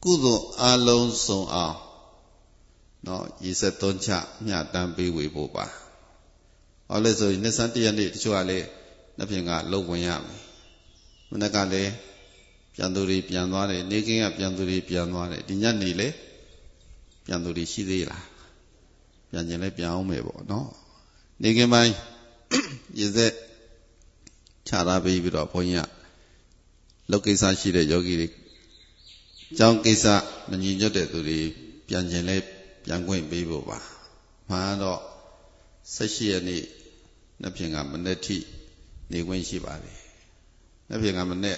ကုသိုလ်အလုံးစုံအောင်နော်ရေစက်သွန်းချမျှတမ်းပေးဝေဖို့ပါဟောလဲဆိုရင်နှစ်ဆန်းတရက်နေ့တချို့ကလည်းနှစ်ပြင်ကလုံဝင်ရမယ်မနေ့ကလည်းပြန်သူတွေပြန်သွားတယ်နေကင်းကပြန်သူတွေပြန်သွားတယ်ဒီညနေလေပြန်သူတွေရှိသေးလားပြန်ကျင်လဲပြန်အောင်မယ်ပေါ့နော်နေကင်းပိုင်းရည်သက်ခြားထားပြီးပြီးတော့ဘုန်းကြီးကလောက်ကိစ္စရှိတဲ့ယောဂီတွေ ကျောင်းကိစ္စမညီညွတ်တဲ့သူတွေပြန်ကျင်လဲပြန်ခွင့်ပေးဖို့ပါမှန်တော့16ရက်နေ့နှစ်ဖြင့်ကမနေ့ထိနေခွင့်ရှိပါတယ်နှစ်ဖြင့်ကမနေ့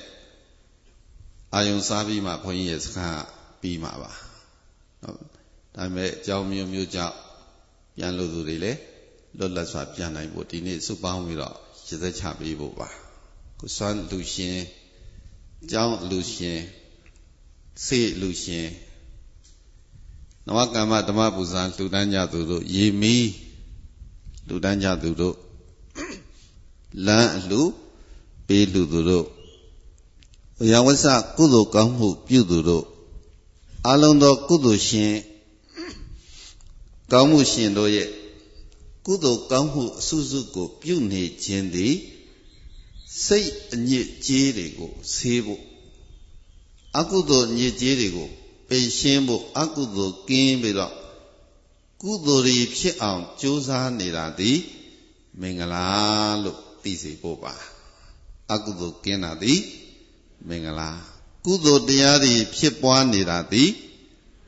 အာယုံစားပြီးမှဘုန်းကြီးရဲ့စခန်းပြီးမှာပါနော်ဒါပေမဲ့အကြောင်းမျိုးမျိုးကြောင့်ပြန်လို့သူတွေလည်းလွတ်လပ်စွာပြန်နိုင်ဖို့ဒီနေ့စုပေါင်းပြီးတော့ရသက်ချပေးဖို့ပါကိုစွမ်းလူရှင်ကျောင်းလူရှင် စေလူရှင်နဝကမ္မဓမ္မပူဇာလှူဒန်းကြသူတို့ရေမီလှူဒန်းကြသူတို့လမ်းအလှပေးလူသူတို့ဘုရားဝဆကုသိုလ်ကောင်းမှုပြုသူတို့အလုံးသောကုသိုလ်ရှင်ကောင်းမှုရှင်တို့ရဲ့ကုသိုလ်ကောင်းမှုအစုစုကို ပြုနေခြင်းသည်စိတ်အညစ်အကြေးတွေကိုဆေးဖို့ အကုသိုလ်ညစ်ကြေးတွေကိုပင်ရှင်းဖို့အကုသိုလ်ကင်းပြီးတော့ကုသိုလ်တွေဖြစ်အောင်ကြိုးစားနေတာသည်မင်္ဂလာလို့သိစေဖို့ပါအကုသိုလ်ကင်းတာသည်မင်္ဂလာကုသိုလ်တရားတွေဖြစ်ပွားနေတာသည်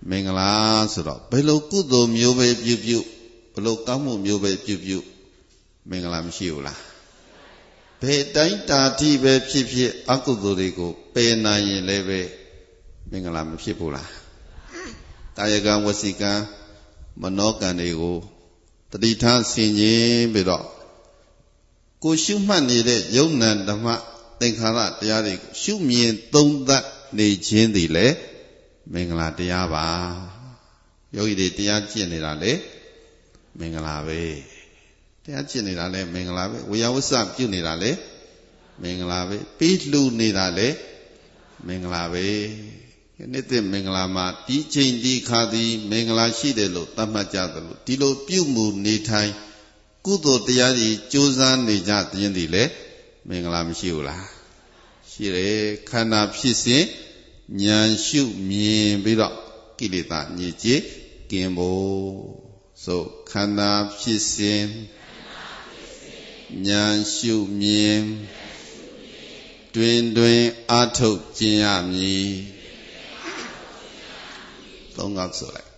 မင်္ဂလာဆိုတော့ဘယ်လိုကုသိုလ်မျိုးပဲပြုပြုဘယ်လိုကောင်းမှုမျိုးပဲပြုပြုမင်္ဂလာမရှိဘူးလား ဘယ်တိုင်းတာတိပဲဖြစ်ဖြစ်အကုသိုလ်တွေကိုပယ်နိုင်ရင်လည်းပဲမင်္ဂလာမဖြစ်ဘူးလားကာယကံဝစီကံမနောကံတွေကိုတတိထားဆင်ခြင်ပြီးတော့ကိုရှုမှတ်နေတဲ့ယုံနံဓမ္မသင်္ခါရတရားတွေကိုရှုမြင်သုံးသပ်နေခြင်းသည်လေမင်္ဂလာတရားပါယောဂီတွေတရားကျင့်နေတာလေမင်္ဂလာပဲ တရားကျင့်နေတာလေမင်္ဂလာပဲဝေယဝဆပြုနေတာလေမင်္ဂလာပဲပြီးလှူနေတာလေမင်္ဂလာပဲနေ့သက်မင်္ဂလာမှာဒီချိန်ဒီခါသည်မင်္ဂလာရှိတယ်လို့သတ်မှတ်ကြသလိုဒီလိုပြုမှုနေထိုင်ကုသိုလ်တရားကြီးကြိုးစားနေကြခြင်းသည်လေမင်္ဂလာမရှိဘူးလားရှိတယ်ခန္ဓာဖြစ်စဉ်ဉာဏ်ရှုမြင်ပြီးတော့ကိလေသာညစ်ကြေးကင်းဖို့ဆိုခန္ဓာဖြစ်စဉ် ဉာဏ်ရှုမြင်တွင်တွင်အာထုတ်ခြင်းရမည်သုံးကောက်ဆိုလိုက်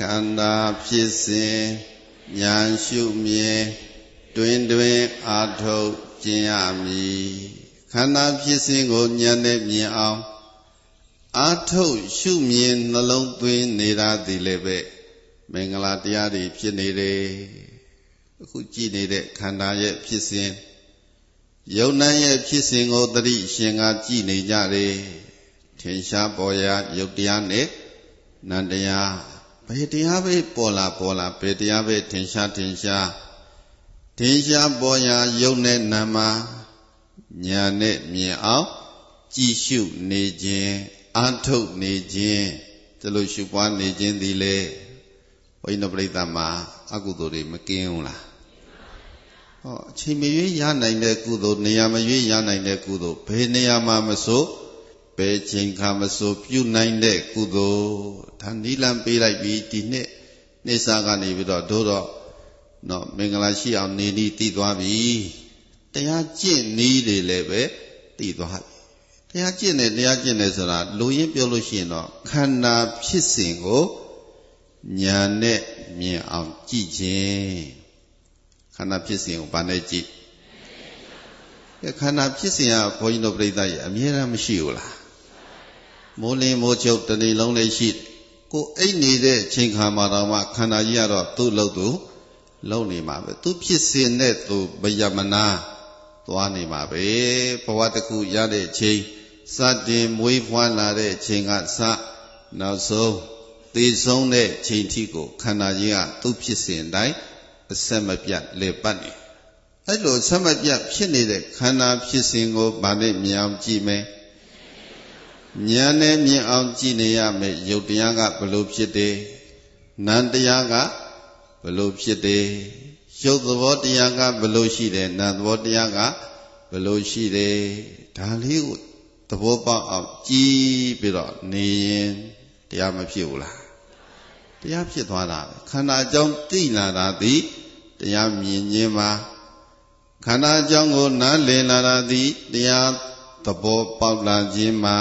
ခန္ဓာဖြစ်စဉ်ဉာဏ်ရှုမြင်တွင်တွင်အာထုတ် ခြင်းရမည်ခန္ဓာဖြစ်စဉ်ကိုဉာဏ်နဲ့မြင်အောင်အာထုတ်ရှုမြင်နှလုံးသွင်းနေတာဒီလည်းပဲမင်္ဂလာတရားတွေဖြစ်နေတယ်အခုကြည်နေတဲ့ခန္ဓာရဲ့ဖြစ်စဉ်ယုံနာရဲ့ဖြစ်စဉ်ကိုတတိရှင်ကကြည်နေကြတယ်ထင်ရှားပေါ်ရာယုတ်တရားနဲ့နန္တရားဘယ်တရားပဲပေါ်လာပေါ်လာဘယ်တရားပဲထင်ရှားထင်ရှား ထင်ရှားပေါ်ရာယုတ်နဲ့နာမညာနဲ့မြင်အောင်ကြည်ရှုနေခြင်းအာထုတ်နေခြင်းဒီလိုရှုပွားနေခြင်းဒီလေဘုန်းကြီးတို့ပြိဿမှာအကုသိုလ်တွေမကင်းဘူးလားဟောအချိန်မရွေးရနိုင်တဲ့ကုသိုလ်နေရာမရွေးရနိုင်တဲ့ကုသိုလ်ဘယ်နေရာမှာမဆိုဘယ်ချိန်ခါမဆိုပြုနိုင်တဲ့ကုသိုလ်ဒါနိလန်ပေးလိုက်ပြီးဒီနှစ်နေ့စာကနေပြီးတော့တို့တော့ နော်မင်္ဂလာရှိအောင်နေနည်းတည်သွားပြီတရားကျင့်နည်းတွေလည်းပဲတည်သွားပြီတရားကျင့်တယ်တရားကျင့်တယ်ဆိုတာလူရင်းပြောလို့ရှိရင်တော့ခန္ဓာဖြစ်စဉ်ကိုညာနဲ့မြင်အောင်ကြည့်ခြင်းခန္ဓာဖြစ်စဉ်ကိုဗာနဲ့ကြည့်ခန္ဓာဖြစ်စဉ်ကဘုန်းကြီးတို့ပြိဿရဲ့အမြဲတမ်းမရှိဘူးလားမိုးလင်းမိုးချုပ်တနေ့လုံးလေးရှိကိုအိတ်နေတဲ့ချိန်ခါမှာတော့မှခန္ဓာကြီးကတော့သူ့လို့သူ လုံနေမှာပဲသူဖြစ်စဉ်နဲ့သူဗယမနာသွားနေမှာပဲဘဝတစ်ခုရတဲ့ချိန်စတင်မွေးဖွားလာတဲ့ချိန်ကစနောက်ဆုံးသေဆုံးတဲ့ချိန်ထိကိုခန္ဓာကြီးကသူ့ဖြစ်စဉ်တိုင်းအဆက်မပြတ်လေပတ်နေအဲ့လိုဆက်မပြတ်ဖြစ်နေတဲ့ခန္ဓာဖြစ်စဉ်ကိုဗာနဲ့မြင်အောင်ကြည့်မယ်ဉာဏ်နဲ့မြင်အောင်ကြည့်နေရမယ်ယုတ်တရားကဘလို့ဖြစ်တယ်နံတရားက ဘလို့ဖြစ်တယ်ရုပ်သဘောတရားကဘလို့ရှိတယ်နာသဘောတရားကဘလို့ရှိတယ်ဒါလေးကိုသဘောပေါက်အောင်ကြည်ပြီးတော့နေရင်တရားမဖြစ်ဘူးလားတရားဖြစ်သွားတာခန္ဓာအကြောင်းသိလာတာသည်တရားမြင်ခြင်းမှာခန္ဓာအကြောင်းကိုနားလည်လာတာသည်တရားသဘောပေါက်လာခြင်းမှာ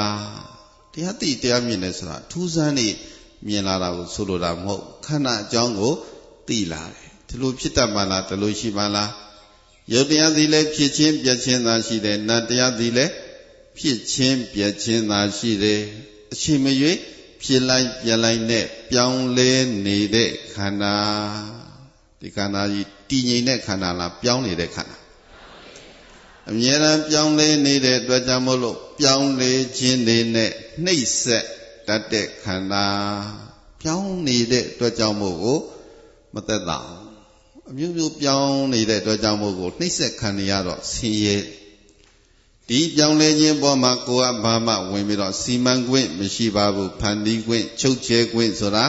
တရားသိတရားမြင်တယ်ဆိုတာထူးဆန်းနေမြင်လာတာကိုဆိုလိုတာမဟုတ်ခန္ဓာအကြောင်းကို သိလာတယ်ဒီလိုဖြစ်တတ်မှလားဒီလိုရှိမှလားယုတ်တရားသည်လည်းဖြစ်ချင်းပြည့်ချင်းသာရှိတယ်နတ်တရားသည်လည်းဖြစ်ချင်းပြည့်ချင်းသာရှိတယ်အချိန်မရွေးဖြစ်လိုက်ပြလိုက်နဲ့ပြောင်းလဲနေတဲ့ခန္ဓာဒီခန္ဓာကြီးတည်ငြိမ်တဲ့ခန္ဓာလားပြောင်းနေတဲ့ခန္ဓာအမြဲတမ်းပြောင်းလဲနေတဲ့အတွက်ကြောင့်မို့လို့ပြောင်းလဲခြင်းတွေနဲ့နှိပ်စက်တတ်တဲ့ခန္ဓာပြောင်းနေတဲ့အတွက်ကြောင့်မို့ကို မသက်သာအမျိုးမျိုးပြောင်းနေတဲ့အတွက်ကြောင့်မို့ကိုနှိပ်စက်ခံရတော့ဆင်းရဲဒီပြောင်းလဲခြင်းပေါ်မှာကိုကဘာမှဝင်ပြီးတော့စီမံခွင့်မရှိပါဘူးဖန်တီးခွင့်ချုပ်ချယ်ခွင့်ဆိုတာ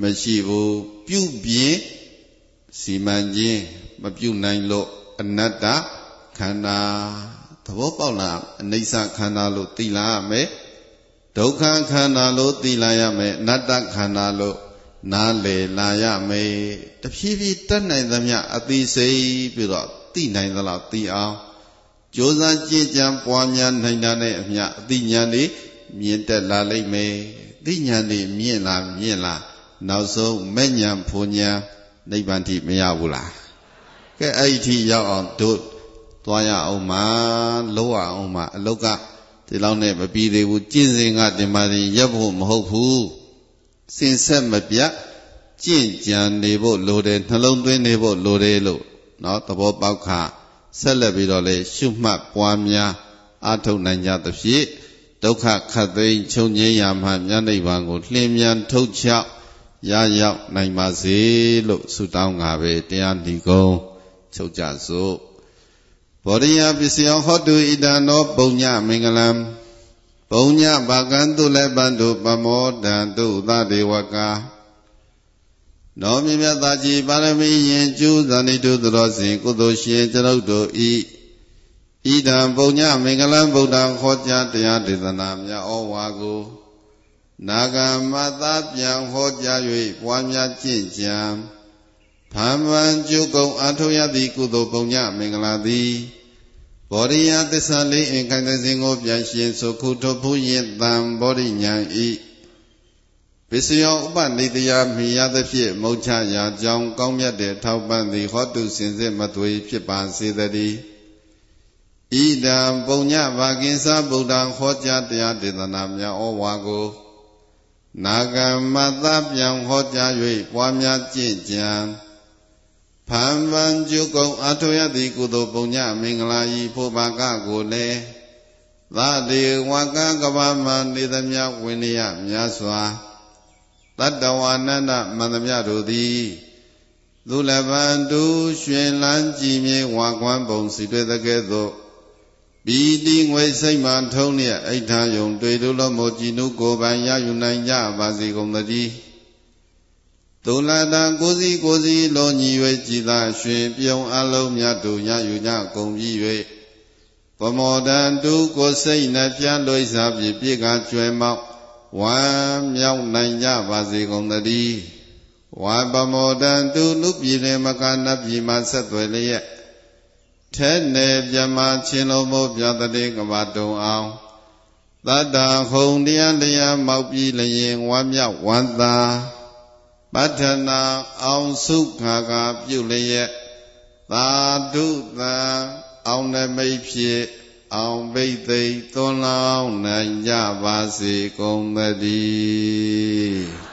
မရှိဘူးပြုပြင်စီမံခြင်းမပြုနိုင်လို့အနတ္တခန္ဓာသဘောပေါက်လားအနိစ္စခန္ဓာလို့သိလာရမယ်ဒုက္ခခန္ဓာလို့သိလာရမယ်အနတ္တခန္ဓာလို့ နားလေလာရမယ်တဖြည်းဖြည်းတတ်နိုင်သမျှအသိစိတ်ပြီးတော့သိနိုင်သလောက်သိအောင်ကြိုးစားကြည်ကြံပွားများနိုင်တဲ့အမျှအသိဉာဏ်တွေမြင့်တက်လာလိမ့်မယ်သိဉာဏ်တွေမြင့်လာမြင့်လာနောက်ဆုံးမဲ့ဉာဏ်ဖူဉာဏ်နိဗ္ဗာန်ထိမရဘူးလားကဲအဲ့ဒီထိရောက်အောင်တို့သွားရအောင်မှာလုံးဝအောင်မှာအလုတ်ကဒီလောက်နဲ့မပြီးသေးဘူးကျင့်စဉ်ကတင်ပါရင်ရပ်ဖို့မဟုတ်ဘူး စင်ဆက်မပြတ်ကျင့်ကြံနေဖို့လိုတယ်နှလုံးသွင်းနေဖို့လိုတယ်လို့เนาะသဘောပေါက်ခါဆက်လက်ပြီးတော့လေရှုမှတ်ပွားများအာထုတ်နိုင်ကြသဖြင့်ဒုက္ခခတ်သိမ်းချုပ်ငြိမ်းရာမှမြတ်နိဗ္ဗာန်ကိုလင်းမြန်ထုတ်ချောက်ရရောက်နိုင်ပါစေလို့ဆုတောင်းတာပဲတရားဒီကုံချုပ်ကြစို့ဘောရိယပစ္စယဟောတုဣဒံသောပုံညမင်္ဂလံ ပုံညဘာကံတုလည်းပန္တုပမောဒံတုသဒေဝကာနောမြမြတ်သာကြီးပါရမီယင်ကျူးဇာနိတုသရောစဉ်ကုသိုလ်ရှင်ကျွန်ုပ်တို့ဤဣဒံပုံညမင်္ဂလံဗုဒ္ဓံခေါ်ကြားတရားဒေသနာမြတ်ဩဝါကိုနာဂမသပြန်ဟောကြား၍ပွားများကျင့်ကြံဖန်ဖန်ကျုပ်ကုံအထောရသည့်ကုသိုလ်ပုံညမင်္ဂလာသည် ဘောရိယသစ္စာလေးအင်ခိုင်တဲ့စဉ်ကိုပြန်ရှင်ဆိုခုထဖူးရင်တံဘောရိညာဤပစ္စယောဥပနိတယမိယသဖြင့်မုတ်ချရာကြောင်းကောင်းမြတ်တဲ့ထောက်ပံ့သည်ဟောတုစင်စစ်မသွေဖြစ်ပါစေတည်းဣဒံပုံညဘာကင်္စဗုဒ္ဓံဟောကြားတရားဒေသနာများဩဝါကိုနာဂမသပြန်ဟောကြား၍ပွားများကျင့်ကြံ ဖန်ပန်ကျုကုံအထောရသည်ကုသိုလ်ပုံညမင်္ဂလာဤဖို့ဘာကကိုလည်းသာတေဝကကဗမနေသမျှဝိနည်းများစွာတတ္တဝနန္ဒမန္တမြတို့သည်သူလပန်တူရွှင်လန်းကြည်မြေဝါကွမ်းပုံစီတွေ့တဲ့ကဲ့သို့ပီတိငွေစိတ်မှထုံးလျက်အိဋ္ဌာယုံတွေ့တို့လိုမို့ကြည်နုကိုယ်ပိုင်ရယူနိုင်ကြပါစေကုန်သတည်း သုလတံကိုစီကိုစီလောညီ၍ကြည်သာရွှင်ပြုံအလုံးမြတ်တို့ရယူကြကုန်ပြီး၍ပမောဒံတုကိုစိတ်နှပြလွိစားပြီးပြေကကျွဲမောက်ဝမ်းမြောက်နိုင်ကြပါစေကုန်သတည်းဝါပမောဒံတုလူပြည်လင်မကနပြည်မှာဆက်သွယ်လျက်ထဲနေပြမချင်းလုံးမို့ပြတတိကဘာတုံအောင်တတ္တခုံတရားတရားမောက်ပြီးလျင်ဝမ်းမြောက်ဝမ်းသာ ပဋ္ဌနာအောင်စုခါကပြုလျက်သာဓုသံအောင်နမိတ်ဖြစ်အောင်ဘိသိသွန်လောင်းနိုင်ကြပါစေကုန်သတည်း